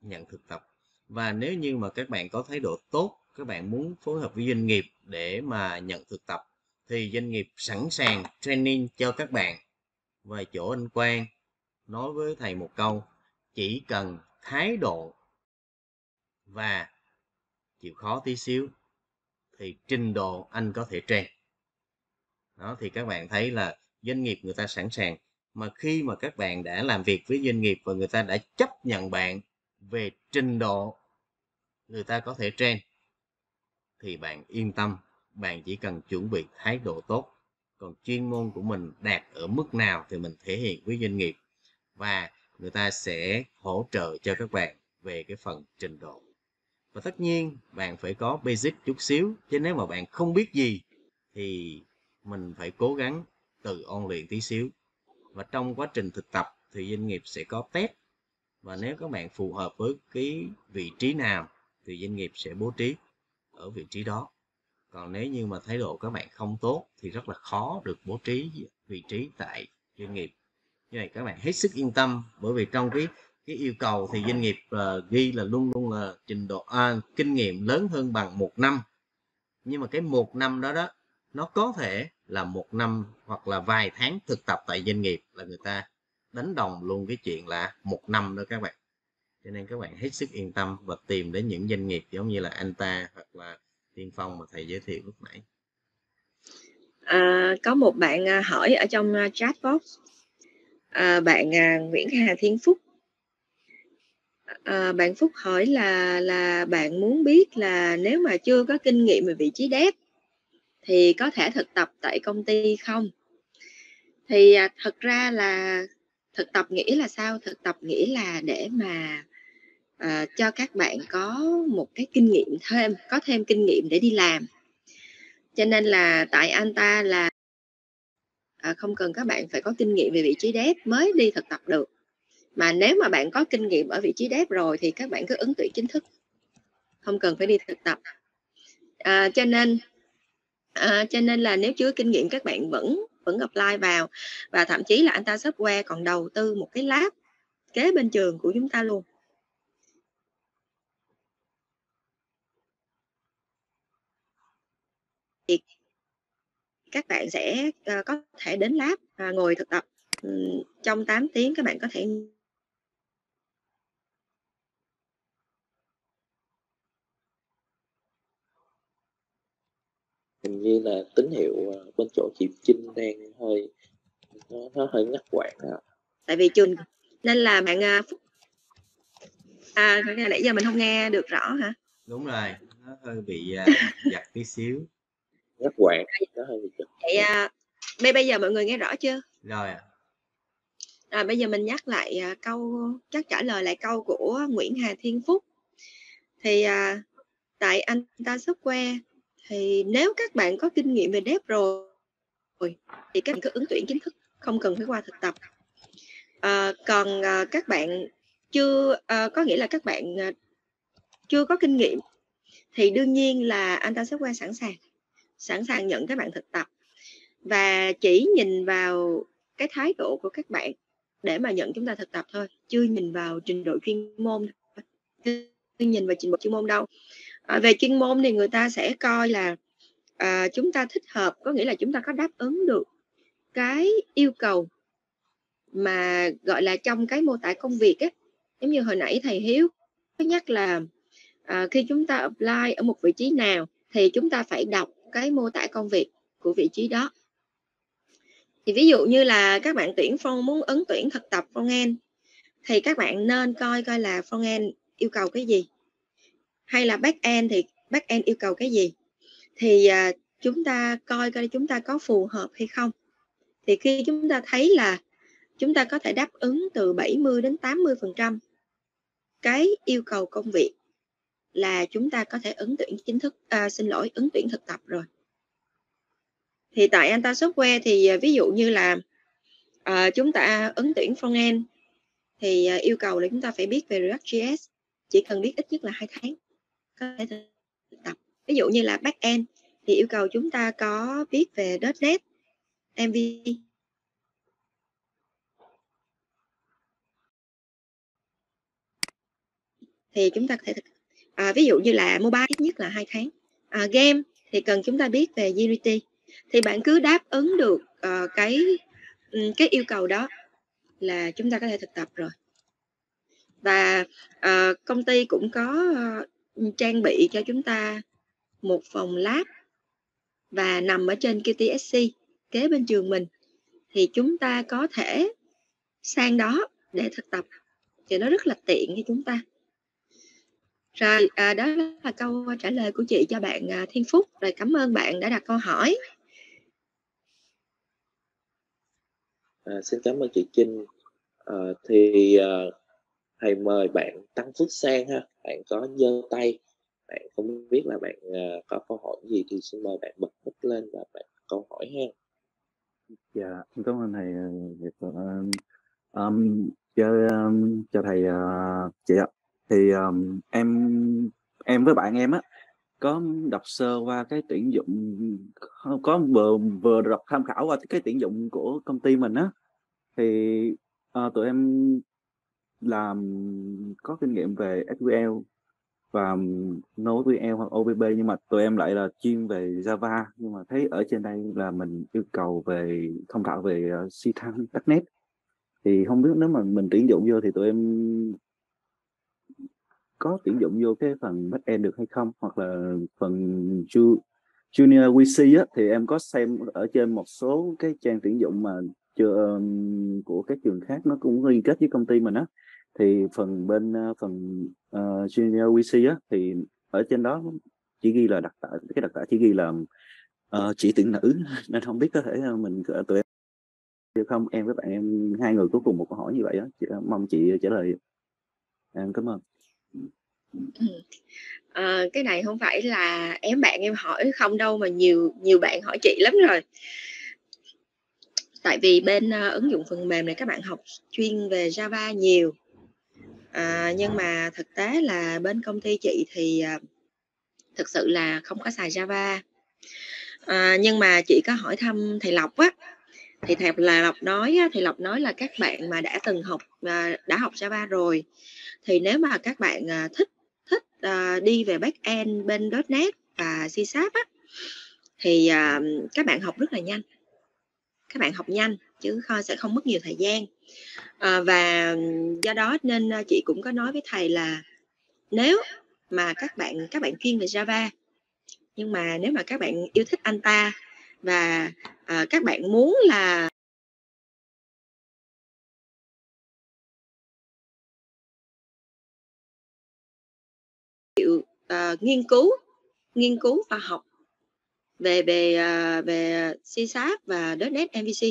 nhận thực tập. Và nếu như mà các bạn có thái độ tốt các bạn muốn phối hợp với doanh nghiệp để mà nhận thực tập, thì doanh nghiệp sẵn sàng training cho các bạn. Và chỗ anh Quang nói với thầy một câu, chỉ cần thái độ và chịu khó tí xíu thì trình độ anh có thể train. Đó, thì các bạn thấy là doanh nghiệp người ta sẵn sàng. Mà khi mà các bạn đã làm việc với doanh nghiệp và người ta đã chấp nhận bạn về trình độ, người ta có thể train thì bạn yên tâm, bạn chỉ cần chuẩn bị thái độ tốt. Còn chuyên môn của mình đạt ở mức nào thì mình thể hiện với doanh nghiệp và người ta sẽ hỗ trợ cho các bạn về cái phần trình độ. Và tất nhiên, bạn phải có basic chút xíu, chứ nếu mà bạn không biết gì thì mình phải cố gắng tự ôn luyện tí xíu. Và trong quá trình thực tập thì doanh nghiệp sẽ có test. Và nếu các bạn phù hợp với cái vị trí nào thì doanh nghiệp sẽ bố trí ở vị trí đó. Còn nếu như mà thái độ các bạn không tốt thì rất là khó được bố trí vị trí tại doanh nghiệp. Như vậy các bạn hết sức yên tâm bởi vì trong cái cái yêu cầu thì doanh nghiệp uh, ghi là luôn luôn là trình độ à, kinh nghiệm lớn hơn bằng một năm. Nhưng mà cái một năm đó đó nó có thể là một năm hoặc là vài tháng thực tập tại doanh nghiệp là người ta đánh đồng luôn cái chuyện là một năm đó các bạn cho nên các bạn hết sức yên tâm và tìm đến những doanh nghiệp giống như là anh ta hoặc là tiên phong mà thầy giới thiệu lúc nãy. À, có một bạn à, hỏi ở trong à, chat box. À, bạn à, Nguyễn Hà Thiên Phúc. À, bạn Phúc hỏi là là bạn muốn biết là nếu mà chưa có kinh nghiệm về vị trí dev thì có thể thực tập tại công ty không? Thì à, thật ra là thực tập nghĩa là sao? Thực tập nghĩa là để mà à, cho các bạn có một cái kinh nghiệm thêm có thêm kinh nghiệm để đi làm. Cho nên là tại anh ta là à, không cần các bạn phải có kinh nghiệm về vị trí dev mới đi thực tập được. Mà nếu mà bạn có kinh nghiệm ở vị trí dev rồi thì các bạn cứ ứng tuyển chính thức. Không cần phải đi thực tập. À, cho nên à, cho nên là nếu chưa kinh nghiệm các bạn vẫn vẫn apply vào. Và thậm chí là anh ta software còn đầu tư một cái lab kế bên trường của chúng ta luôn thì các bạn sẽ uh, có thể đến lab uh, ngồi thực tập um, trong 8 tiếng các bạn có thể hình như là tín hiệu ờ, bên chỗ chị Trinh đang hơi nó, nó hơi ngắt quãng à. tại vì trường nên là bạn Phúc à nãy giờ mình không nghe được rõ hả đúng rồi nó hơi bị uh, giật tí xíu ngắt quãng nó hơi bị vậy à, bây bây giờ mọi người nghe rõ chưa? Rồi à, bây giờ mình nhắc lại à, câu chắc trả lời lại câu của Nguyễn Hà Thiên Phúc. Thì à, tại anh ta software thì nếu các bạn có kinh nghiệm về dev rồi thì các bạn cứ ứng tuyển chính thức không cần phải qua thực tập. À, còn à, các bạn chưa à, có nghĩa là các bạn à, chưa có kinh nghiệm thì đương nhiên là anh ta software sẵn sàng sẵn sàng nhận các bạn thực tập và chỉ nhìn vào cái thái độ của các bạn để mà nhận chúng ta thực tập thôi chưa nhìn vào trình độ chuyên môn chưa nhìn vào trình độ chuyên môn đâu. À, về chuyên môn thì người ta sẽ coi là à, chúng ta thích hợp có nghĩa là chúng ta có đáp ứng được cái yêu cầu mà gọi là trong cái mô tả công việc ấy giống như hồi nãy thầy hiếu có nhắc là à, khi chúng ta apply ở một vị trí nào thì chúng ta phải đọc cái mô tả công việc của vị trí đó. Thì ví dụ như là các bạn tuyển phong muốn ứng tuyển thực tập phong end thì các bạn nên coi coi là phong end yêu cầu cái gì. Hay là back end thì back end yêu cầu cái gì. Thì à, chúng ta coi coi chúng ta có phù hợp hay không. Thì khi chúng ta thấy là chúng ta có thể đáp ứng từ 70 đến 80 phần trăm cái yêu cầu công việc là chúng ta có thể ứng tuyển chính thức à, xin lỗi ứng tuyển thực tập rồi. Thì tại Anta Software thì à, ví dụ như là à, chúng ta ứng tuyển frontend thì à, yêu cầu là chúng ta phải biết về React.js chỉ cần biết ít nhất là hai tháng có thể thực tập. Ví dụ như là backend thì yêu cầu chúng ta có biết về .NET MV thì chúng ta có thể thực à, ví dụ như là mobile ít nhất là hai tháng. À, game thì cần chúng ta biết về Unity. Thì bạn cứ đáp ứng được uh, cái ừ, cái yêu cầu đó là chúng ta có thể thực tập rồi. Và uh, công ty cũng có uh, trang bị cho chúng ta một phòng lab và nằm ở trên KTSC kế bên trường mình. Thì chúng ta có thể sang đó để thực tập. Thì nó rất là tiện cho chúng ta rồi à, đó là câu trả lời của chị cho bạn à, Thiên Phúc. Rồi cảm ơn bạn đã đặt câu hỏi. À, xin cảm ơn chị Trinh. À, thì à, thầy mời bạn Tăng Phước Sang ha. Bạn có giơ tay. Bạn không biết là bạn uh, có câu hỏi gì thì xin mời bạn bật mic lên và bạn câu hỏi ha. Dạ cảm ơn thầy uh, um, cho um, cho thầy uh, chị ạ thì um, em em với bạn em á có đọc sơ qua cái tuyển dụng có vừa vừa đọc tham khảo qua cái tuyển dụng của công ty mình á. Thì uh, tụi em làm có kinh nghiệm về SQL và NoSQL hoặc OPP nhưng mà tụi em lại là chuyên về Java. Nhưng mà thấy ở trên đây là mình yêu cầu về thông thạo về ờ, C thăng .NET thì không biết nếu mà mình tuyển dụng vô thì tụi em có tuyển dụng vô cái phần backend được hay không? Hoặc là phần junior qc á thì em có xem ở trên một số cái trang tuyển dụng mà chưa um, của các trường khác nó cũng liên kết với công ty mình á. Thì phần bên uh, phần uh, junior qc á thì ở trên đó chỉ ghi là đặc tả cái đặc tả chỉ ghi là uh, chỉ tuyển nữ. Nên không biết có thể mình tụi em được không? Em với bạn em hai người cuối cùng một câu hỏi như vậy á mong chị trả lời. Em cảm ơn. À, cái này không phải là em bạn em hỏi không đâu mà nhiều nhiều bạn hỏi chị lắm rồi. Tại vì bên uh, ứng dụng phần mềm này các bạn học chuyên về Java nhiều. À, nhưng mà thực tế là bên công ty chị thì uh, thực sự là không có xài Java. À, nhưng mà chị có hỏi thăm thầy Lộc á thì thầy là Lộc nói thầy Lộc nói là các bạn mà đã từng học đã học Java rồi thì nếu mà các bạn thích uh, đi về back end bên .NET và C Sharp á. Thì uh, các bạn học rất là nhanh. Các bạn học nhanh chứ không sẽ không mất nhiều thời gian. À, và do đó nên chị cũng có nói với thầy là nếu mà các bạn các bạn chuyên về Java nhưng mà nếu mà các bạn yêu thích anh ta và à, các bạn muốn là uh, nghiên cứu nghiên cứu và học về về uh, về CSAP và .NET MVC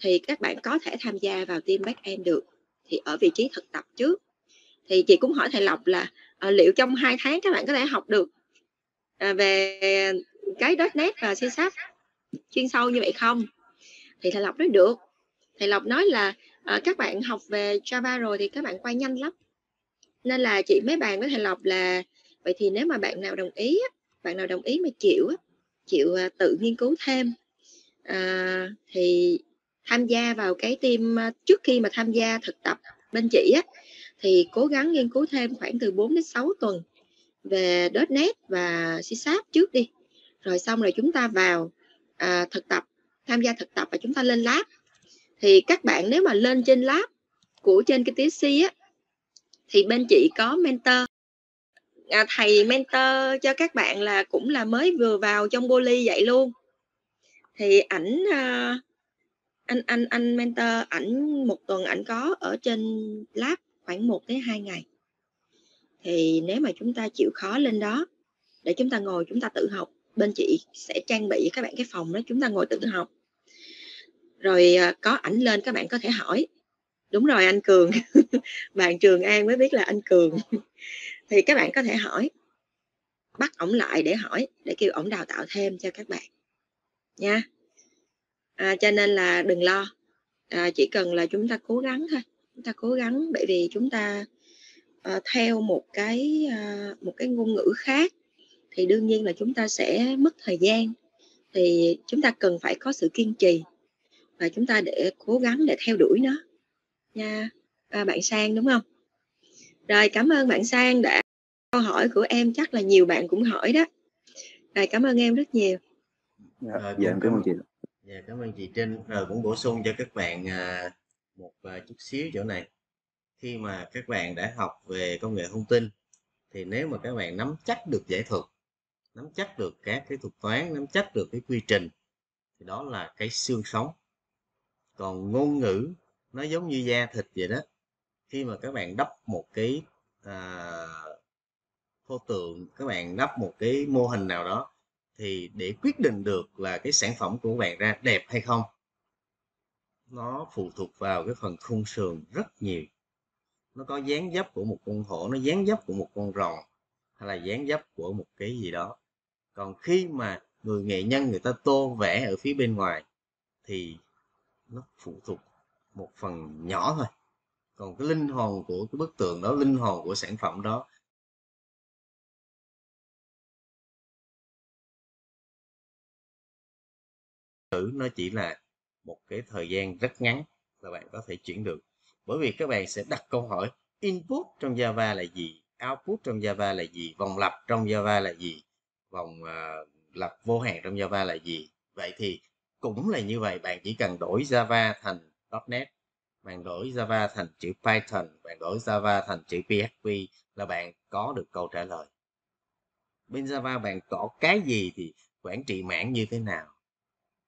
thì các bạn có thể tham gia vào team backend được. Thì ở vị trí thực tập trước. Thì chị cũng hỏi thầy Lộc là uh, liệu trong hai tháng các bạn có thể học được uh, về cái .NET và CSAP chuyên sâu như vậy không? Thì thầy Lộc nói được. Thầy Lộc nói là uh, các bạn học về Java rồi thì các bạn quay nhanh lắm. Nên là chị mới bàn với thầy Lộc là vậy thì nếu mà bạn nào đồng ý bạn nào đồng ý mà chịu chịu à, tự nghiên cứu thêm à, thì tham gia vào cái team à, trước khi mà tham gia thực tập bên chị á thì cố gắng nghiên cứu thêm khoảng từ 4 đến 6 tuần về .NET và C Sharp trước đi. Rồi xong rồi chúng ta vào à, thực tập tham gia thực tập và chúng ta lên lab. Thì các bạn nếu mà lên trên lab của trên cái TSC á thì bên chị có mentor à, thầy mentor cho các bạn là cũng là mới vừa vào trong poly vậy luôn. Thì ảnh à, anh anh anh mentor ảnh một tuần ảnh có ở trên lab khoảng 1 tới 2 ngày. Thì nếu mà chúng ta chịu khó lên đó để chúng ta ngồi chúng ta tự học bên chị sẽ trang bị các bạn cái phòng đó chúng ta ngồi tự học. Rồi à, có ảnh lên các bạn có thể hỏi. Đúng rồi anh cường. Bạn trường an mới biết là anh cường thì các bạn có thể hỏi bắt ổng lại để hỏi để kêu ổng đào tạo thêm cho các bạn. Nha. À, cho nên là đừng lo. À, chỉ cần là chúng ta cố gắng thôi. Chúng ta cố gắng bởi vì chúng ta uh, theo một cái uh, một cái ngôn ngữ khác thì đương nhiên là chúng ta sẽ mất thời gian. Thì chúng ta cần phải có sự kiên trì và chúng ta để cố gắng để theo đuổi nó. Nha. À, bạn sang đúng không? Rồi cảm ơn bạn sang đã câu hỏi của em chắc là nhiều bạn cũng hỏi đó rồi cảm ơn em rất nhiều dạ, Rồi, dạ cảm ơn chị Dạ, cảm ơn chị Trinh. Rồi cũng bổ sung cho các bạn à, một à, chút xíu chỗ này. Khi mà các bạn đã học về công nghệ thông tin thì nếu mà các bạn nắm chắc được giải thuật, nắm chắc được các cái thuật toán, nắm chắc được cái quy trình thì đó là cái xương sống. Còn ngôn ngữ nó giống như da thịt vậy đó. Khi mà các bạn đắp một cái à, pho tượng, các bạn đắp một cái mô hình nào đó thì để quyết định được là cái sản phẩm của bạn ra đẹp hay không nó phụ thuộc vào cái phần khung sườn rất nhiều. Nó có dáng dấp của một con hổ nó dáng dấp của một con rồng hay là dáng dấp của một cái gì đó. Còn khi mà người nghệ nhân người ta tô vẽ ở phía bên ngoài thì nó phụ thuộc một phần nhỏ thôi còn cái linh hồn của cái bức tượng đó linh hồn của sản phẩm đó thử nó chỉ là một cái thời gian rất ngắn là bạn có thể chuyển được. Bởi vì các bạn sẽ đặt câu hỏi input trong Java là gì? Output trong Java là gì? Vòng lặp trong Java là gì? Vòng uh, lặp vô hạn trong Java là gì? Vậy thì cũng là như vậy bạn chỉ cần đổi Java thành .NET bạn đổi Java thành chữ Python bạn đổi Java thành chữ PHP là bạn có được câu trả lời. Bên Java bạn có cái gì thì quản trị mạng như thế nào?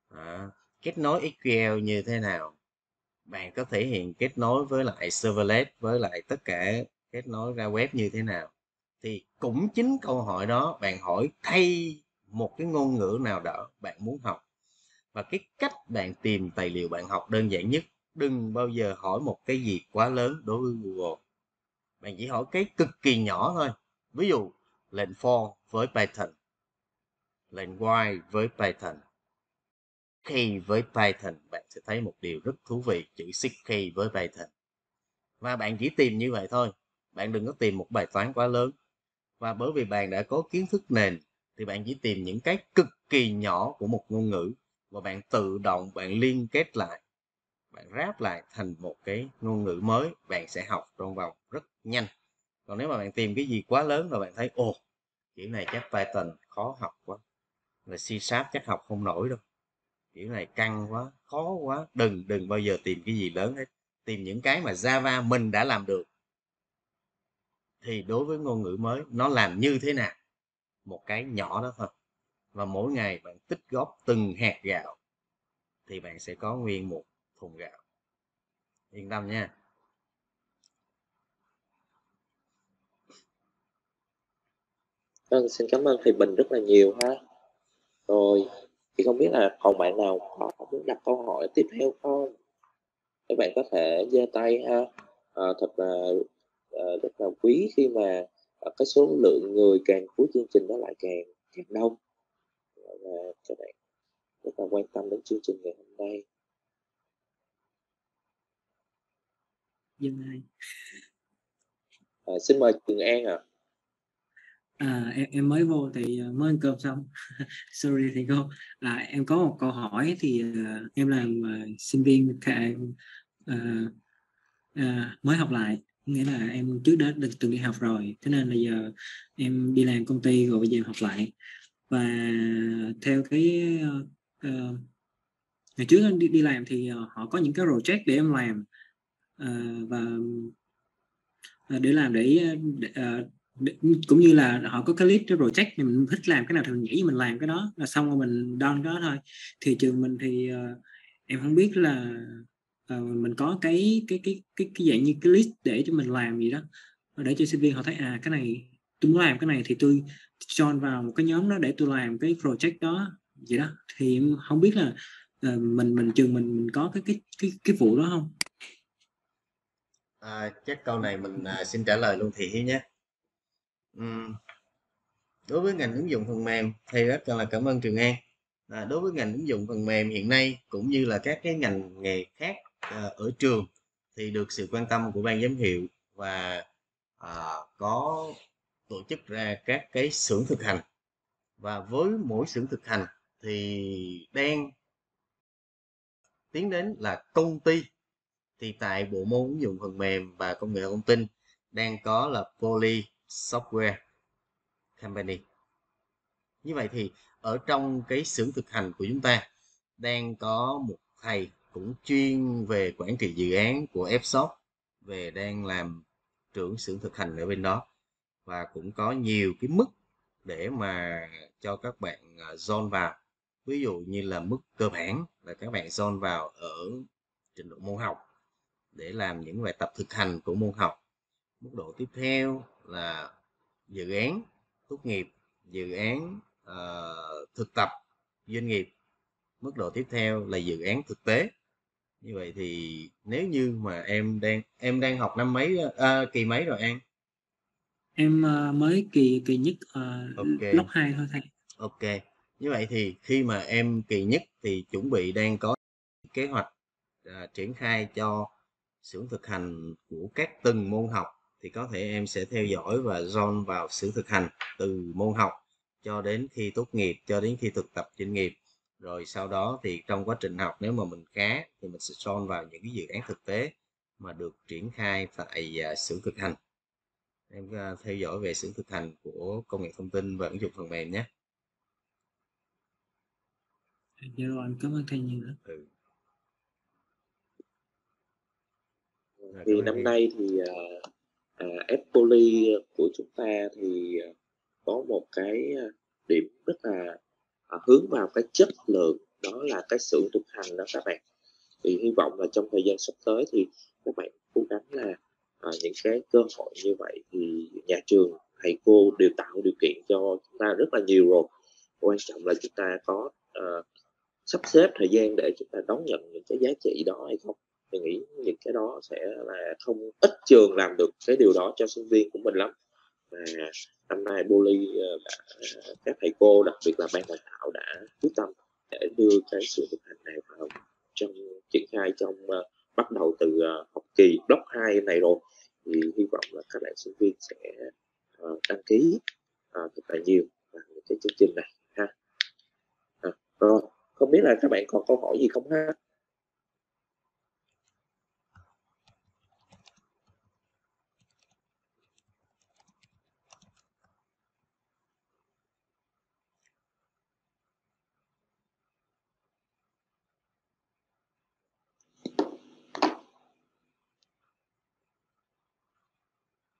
À, kết nối SQL như thế nào? Bạn có thể hiện kết nối với lại serverless với lại tất cả kết nối ra web như thế nào? Thì cũng chính câu hỏi đó bạn hỏi thay một cái ngôn ngữ nào đó bạn muốn học. Và cái cách bạn tìm tài liệu bạn học đơn giản nhất đừng bao giờ hỏi một cái gì quá lớn đối với Google. Bạn chỉ hỏi cái cực kỳ nhỏ thôi. Ví dụ, lệnh for với Python. Lệnh while với Python. Key với Python, bạn sẽ thấy một điều rất thú vị, chữ seek key với Python. Và bạn chỉ tìm như vậy thôi. Bạn đừng có tìm một bài toán quá lớn. Và bởi vì bạn đã có kiến thức nền, thì bạn chỉ tìm những cái cực kỳ nhỏ của một ngôn ngữ, và bạn tự động bạn liên kết lại bạn ráp lại thành một cái ngôn ngữ mới, bạn sẽ học trong vòng rất nhanh. Còn nếu mà bạn tìm cái gì quá lớn rồi bạn thấy, ồ chữ này chắc Python khó học quá và C Sharp chắc học không nổi đâu. Kiểu này căng quá, khó quá, đừng đừng bao giờ tìm cái gì lớn hết. Tìm những cái mà Java mình đã làm được. Thì đối với ngôn ngữ mới, nó làm như thế nào? Một cái nhỏ đó thôi. Và mỗi ngày bạn tích góp từng hạt gạo, thì bạn sẽ có nguyên một thùng gạo yên tâm nha Vâng, xin cảm ơn thầy Bình rất là nhiều ha. Rồi, thì không biết là còn bạn nào có muốn đặt câu hỏi tiếp theo không? Các bạn có thể giơ tay ha. À, thật là à, rất là quý khi mà à, cái số lượng người càng cuối chương trình nó lại càng càng đông và các bạn rất là quan tâm đến chương trình ngày hôm nay. Dân ai À, xin mời Trường An ạ. À. à em, em mới vô thì ờ, mới ăn cơm xong. Sorry thì cô. À, em có một câu hỏi thì uh, em làm uh, sinh viên uh, uh, mới học lại. Nghĩa là em trước đó được từng đi học rồi thế nên bây giờ em đi làm công ty rồi bây giờ em học lại. Và theo cái uh, ngày trước đi, đi làm thì uh, họ có những cái project để em làm Ờ, và ờ, để làm để, để, ờ, để cũng như là họ có cái list cái project thì mình thích làm cái nào thì mình nghĩ mình làm cái đó là xong rồi mình down cái đó thôi. Thì trường mình thì uh, em không biết là uh, mình có cái cái cái cái cái dạng như cái list để cho mình làm gì đó. Để cho sinh viên họ thấy à cái này tôi muốn làm cái này thì tôi join vào một cái nhóm đó để tôi làm cái project đó vậy đó. Thì em không biết là uh, mình mình trường mình mình có cái cái cái cái vụ đó không? À, chắc câu này mình à, xin trả lời luôn thì hiếu nhé uhm, Đối với ngành ứng dụng phần mềm thì rất là cảm ơn Trường An. À, đối với ngành ứng dụng phần mềm hiện nay cũng như là các cái ngành nghề khác à, ở trường thì được sự quan tâm của ban giám hiệu và à, có tổ chức ra các cái xưởng thực hành và với mỗi xưởng thực hành thì đang tiến đến là công ty thì tại bộ môn ứng dụng phần mềm và công nghệ thông tin đang có là Poly Software Company. Như vậy thì ở trong cái xưởng thực hành của chúng ta đang có một thầy cũng chuyên về quản trị dự án của Fshop về đang làm trưởng xưởng thực hành ở bên đó. Và cũng có nhiều cái mức để mà cho các bạn à, zone vào. Ví dụ như là mức cơ bản là các bạn zone vào ở trình độ môn học để làm những bài tập thực hành của môn học. Mức độ tiếp theo là dự án tốt nghiệp dự án uh, thực tập doanh nghiệp. Mức độ tiếp theo là dự án thực tế. Như vậy thì nếu như mà em đang em đang học năm mấy uh, kỳ mấy rồi em em uh, mới kỳ kỳ nhất uh, okay. lớp 2 thôi thầy. Ok. Như vậy thì khi mà em kỳ nhất thì chuẩn bị đang có kế hoạch uh, triển khai cho xưởng thực hành của các từng môn học thì có thể em sẽ theo dõi và join vào xưởng thực hành từ môn học cho đến khi tốt nghiệp cho đến khi thực tập chuyên nghiệp. Rồi sau đó thì trong quá trình học nếu mà mình khá thì mình sẽ join vào những cái dự án thực tế mà được triển khai tại uh, xưởng thực hành. Em uh, theo dõi về xưởng thực hành của công nghệ thông tin và ứng dụng phần mềm nhé. Dạ rồi cảm ơn thầy nhiều ừ. Thì năm nay thì uh, uh, Epoli của chúng ta thì có một cái điểm rất là uh, hướng vào cái chất lượng đó là cái sự thực hành đó các bạn. Thì hy vọng là trong thời gian sắp tới thì các bạn cố gắng là uh, những cái cơ hội như vậy thì nhà trường thầy cô đều tạo điều kiện cho chúng ta rất là nhiều rồi. Quan trọng là chúng ta có uh, sắp xếp thời gian để chúng ta đón nhận những cái giá trị đó hay không mình nghĩ những cái đó sẽ là không ít trường làm được cái điều đó cho sinh viên của mình lắm. Và năm nay Poly đã ờ, ờ, các thầy cô đặc biệt là ban đào tạo đã quyết tâm để đưa cái sự thực hành này vào trong triển khai trong uh, bắt đầu từ uh, học kỳ block 2 này rồi. Thì hy vọng là các bạn sinh viên sẽ uh, đăng ký uh, thật là nhiều vào cái chương trình này ha. À, rồi không biết là các bạn còn câu hỏi gì không ha?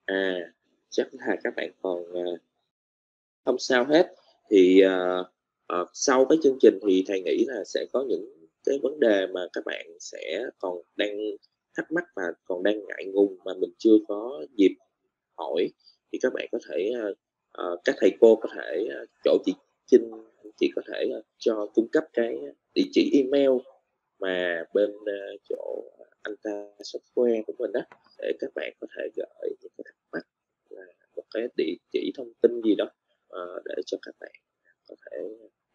À chắc là các bạn còn à, không sao hết. Thì à, à, sau cái chương trình thì thầy nghĩ là sẽ có những cái vấn đề mà các bạn sẽ còn đang thắc mắc và còn đang ngại ngùng mà mình chưa có dịp hỏi. Thì các bạn có thể à, à các thầy cô có thể à, chỗ chị Trinh chị có thể à, cho cung cấp cái địa chỉ email mà bên chỗ anh ta software của mình đó để các bạn có thể gửi những cái thắc mắc là một cái địa chỉ thông tin gì đó uh, để cho các bạn có thể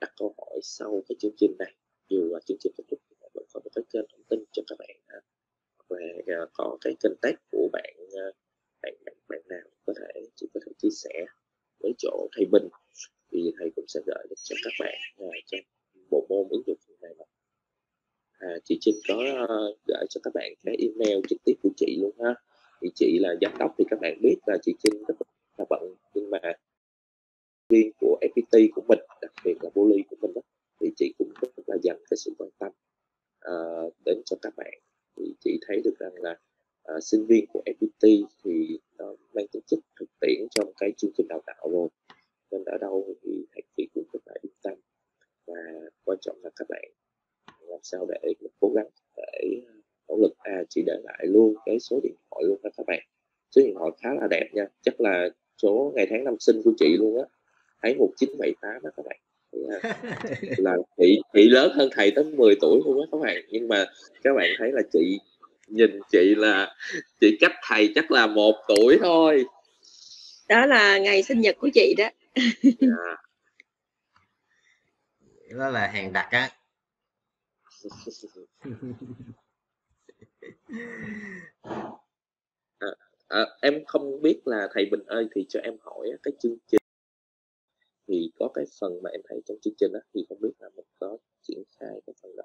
đặt câu hỏi sau cái chương trình này. Dù là chương trình kết thúc vẫn có một cái kênh thông tin cho các bạn về uh, ờ, có cái kênh tag của bạn, uh, bạn bạn bạn nào có thể chỉ có thể chia sẻ với chỗ thầy Bình. Thì thầy cũng sẽ gửi cho các bạn uh, trong bộ môn ứng dụng này mà à, chị Trinh có uh, gửi cho các bạn cái email trực tiếp của chị luôn ha. Thì chị là giám đốc thì các bạn biết là chị Trinh rất là bận nhưng mà viên của FPT của mình đặc biệt là Bully của mình đó. Thì chị cũng rất là dành cái sự quan tâm uh, đến cho các bạn. Thì chị thấy được rằng là uh, sinh viên của FPT thì nó mang tính chất thực tiễn trong cái chương trình đào tạo rồi nên ở đâu thì thầy chị cũng rất là yên tâm và quan trọng là các bạn làm sao để mình cố gắng để nỗ lực à chị để lại luôn cái số điện thoại luôn đó các bạn. Số điện thoại khá là đẹp nha. Chắc là số ngày tháng năm sinh của chị luôn á. Thấy một chín bảy tám đó các bạn. Là, là chị chị lớn hơn thầy tới 10 tuổi luôn á các bạn. Nhưng mà các bạn thấy là chị nhìn chị là chị cách thầy chắc là một tuổi thôi. Đó là ngày sinh nhật của chị đó. Dạ. Đó là hàng đặt á à, à, em không biết là thầy Bình ơi thì cho em hỏi cái chương trình thì có cái phần mà em thấy trong chương trình đó thì không biết là mình có triển khai cái phần đó.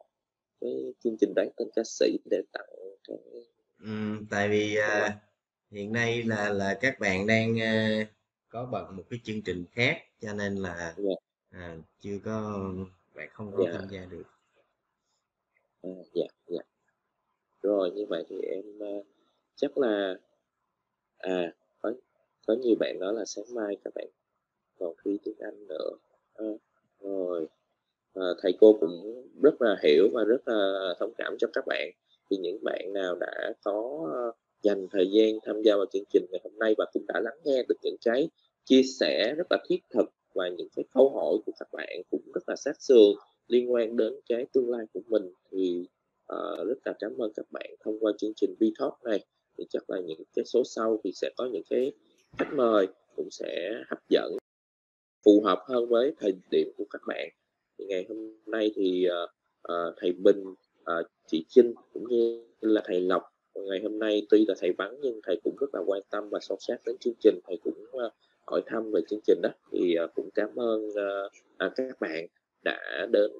Cái chương trình đoán tên ca sĩ để tặng cái Ừm, tại vì à, hiện nay là là các bạn đang à, có bận một cái chương trình khác cho nên là dạ. à, chưa có bạn không có dạ. tham gia được. À, dạ dạ rồi như vậy thì em ờ, chắc là à có có nhiều bạn nói là sáng mai các bạn còn thi tiếng Anh nữa. À, rồi à, thầy cô cũng rất là hiểu và rất là thông cảm cho các bạn. Thì những bạn nào đã có dành thời gian tham gia vào chương trình ngày hôm nay và cũng đã lắng nghe được những cái chia sẻ rất là thiết thực và những cái câu hỏi của các bạn cũng rất là sát sườn liên quan đến cái tương lai của mình thì uh, rất là cảm ơn các bạn thông qua chương trình VTalk này. Thì chắc là những cái số sau thì sẽ có những cái khách mời cũng sẽ hấp dẫn phù hợp hơn với thời điểm của các bạn. Thì ngày hôm nay thì uh, uh, thầy Bình uh, chị Trinh cũng như là thầy Lộc. Ngày hôm nay tuy là thầy vắng nhưng thầy cũng rất là quan tâm và sâu sát đến chương trình. Thầy cũng uh, hỏi thăm về chương trình đó. Thì uh, cũng cảm ơn uh, uh, các bạn đã đến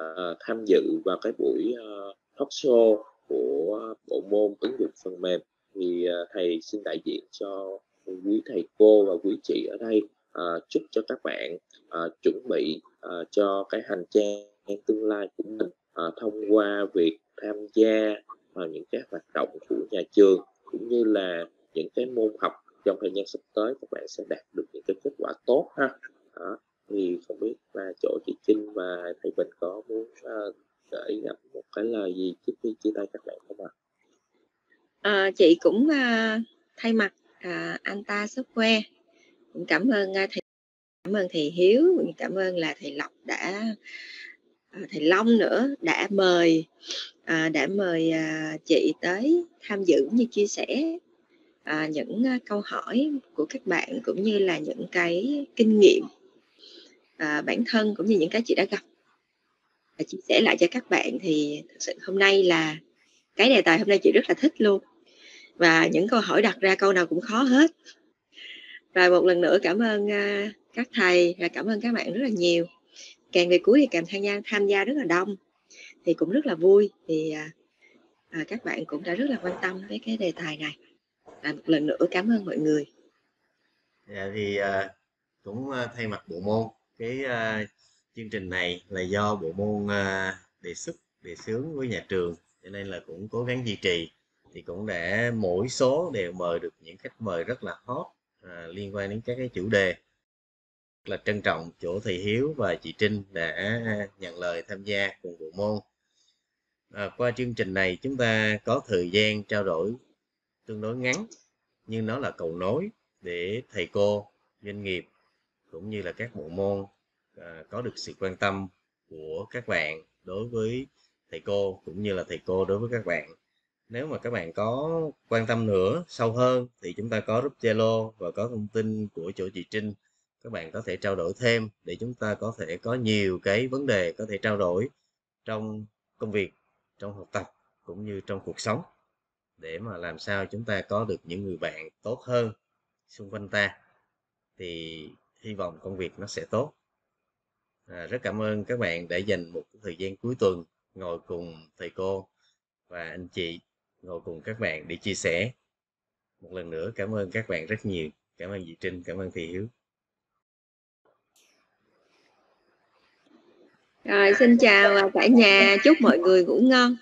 uh, tham dự vào cái buổi uh, talk show của bộ môn ứng dụng phần mềm thì uh, thầy xin đại diện cho quý thầy cô và quý chị ở đây uh, chúc cho các bạn uh, chuẩn bị uh, cho cái hành trang tương lai của mình uh, thông qua việc tham gia vào những cái hoạt động của nhà trường cũng như là những cái môn học trong thời gian sắp tới các bạn sẽ đạt được những cái kết quả tốt ha đó. thì không biết là chỗ chị Trinh và thầy Bình có muốn uh, gửi gắm một cái lời gì trước khi chia tay các bạn không ạ? À? chị cũng uh, thay mặt ờ, uh, Anta Software cũng cảm ơn uh, thầy cảm ơn thầy Hiếu cảm ơn là thầy Lộc đã thầy Long nữa đã mời à, đã mời à, chị tới tham dự như chia sẻ à, những à, câu hỏi của các bạn cũng như là những cái kinh nghiệm à, bản thân cũng như những cái chị đã gặp và chia sẻ lại cho các bạn thì thật sự hôm nay là cái đề tài hôm nay chị rất là thích luôn và những câu hỏi đặt ra câu nào cũng khó hết. Rồi một lần nữa cảm ơn uh, các thầy và cảm ơn các bạn rất là nhiều. Càng về cuối thì càng tham gia tham gia rất là đông. Thì cũng rất là vui thì à, à, các bạn cũng đã rất là quan tâm với cái đề tài này. Và một lần nữa cảm ơn mọi người. Dạ thì à, cũng à, thay mặt bộ môn cái à, chương trình này là do bộ môn à, đề xuất đề xướng với nhà trường cho nên là cũng cố gắng duy trì thì cũng để mỗi số đều mời được những khách mời rất là hot à, liên quan đến các cái chủ đề là trân trọng chỗ thầy Hiếu và chị Trinh đã nhận lời tham gia cùng bộ môn. À, qua chương trình này chúng ta có thời gian trao đổi tương đối ngắn nhưng nó là cầu nối để thầy cô, doanh nghiệp cũng như là các bộ môn à, có được sự quan tâm của các bạn đối với thầy cô cũng như là thầy cô đối với các bạn. Nếu mà các bạn có quan tâm nữa sâu hơn thì chúng ta có group Zalo và có thông tin của chỗ chị Trinh. Các bạn có thể trao đổi thêm để chúng ta có thể có nhiều cái vấn đề có thể trao đổi trong công việc trong học tập cũng như trong cuộc sống. Để mà làm sao chúng ta có được những người bạn tốt hơn xung quanh ta thì hy vọng công việc nó sẽ tốt. À, rất cảm ơn các bạn đã dành một thời gian cuối tuần ngồi cùng thầy cô và anh chị ngồi cùng các bạn để chia sẻ một lần nữa cảm ơn các bạn rất nhiều cảm ơn chị trinh cảm ơn thầy hiếu Rồi, xin chào cả nhà, chúc mọi người ngủ ngon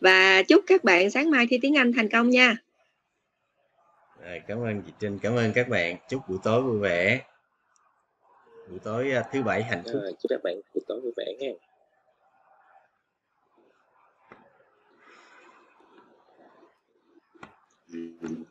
và chúc các bạn sáng mai thi tiếng Anh thành công nha. Rồi, cảm ơn chị Trinh, cảm ơn các bạn. Chúc buổi tối vui vẻ. Buổi tối à, thứ bảy hạnh phúc. À, chúc các bạn buổi tối vui vẻ nha. Mm-hmm.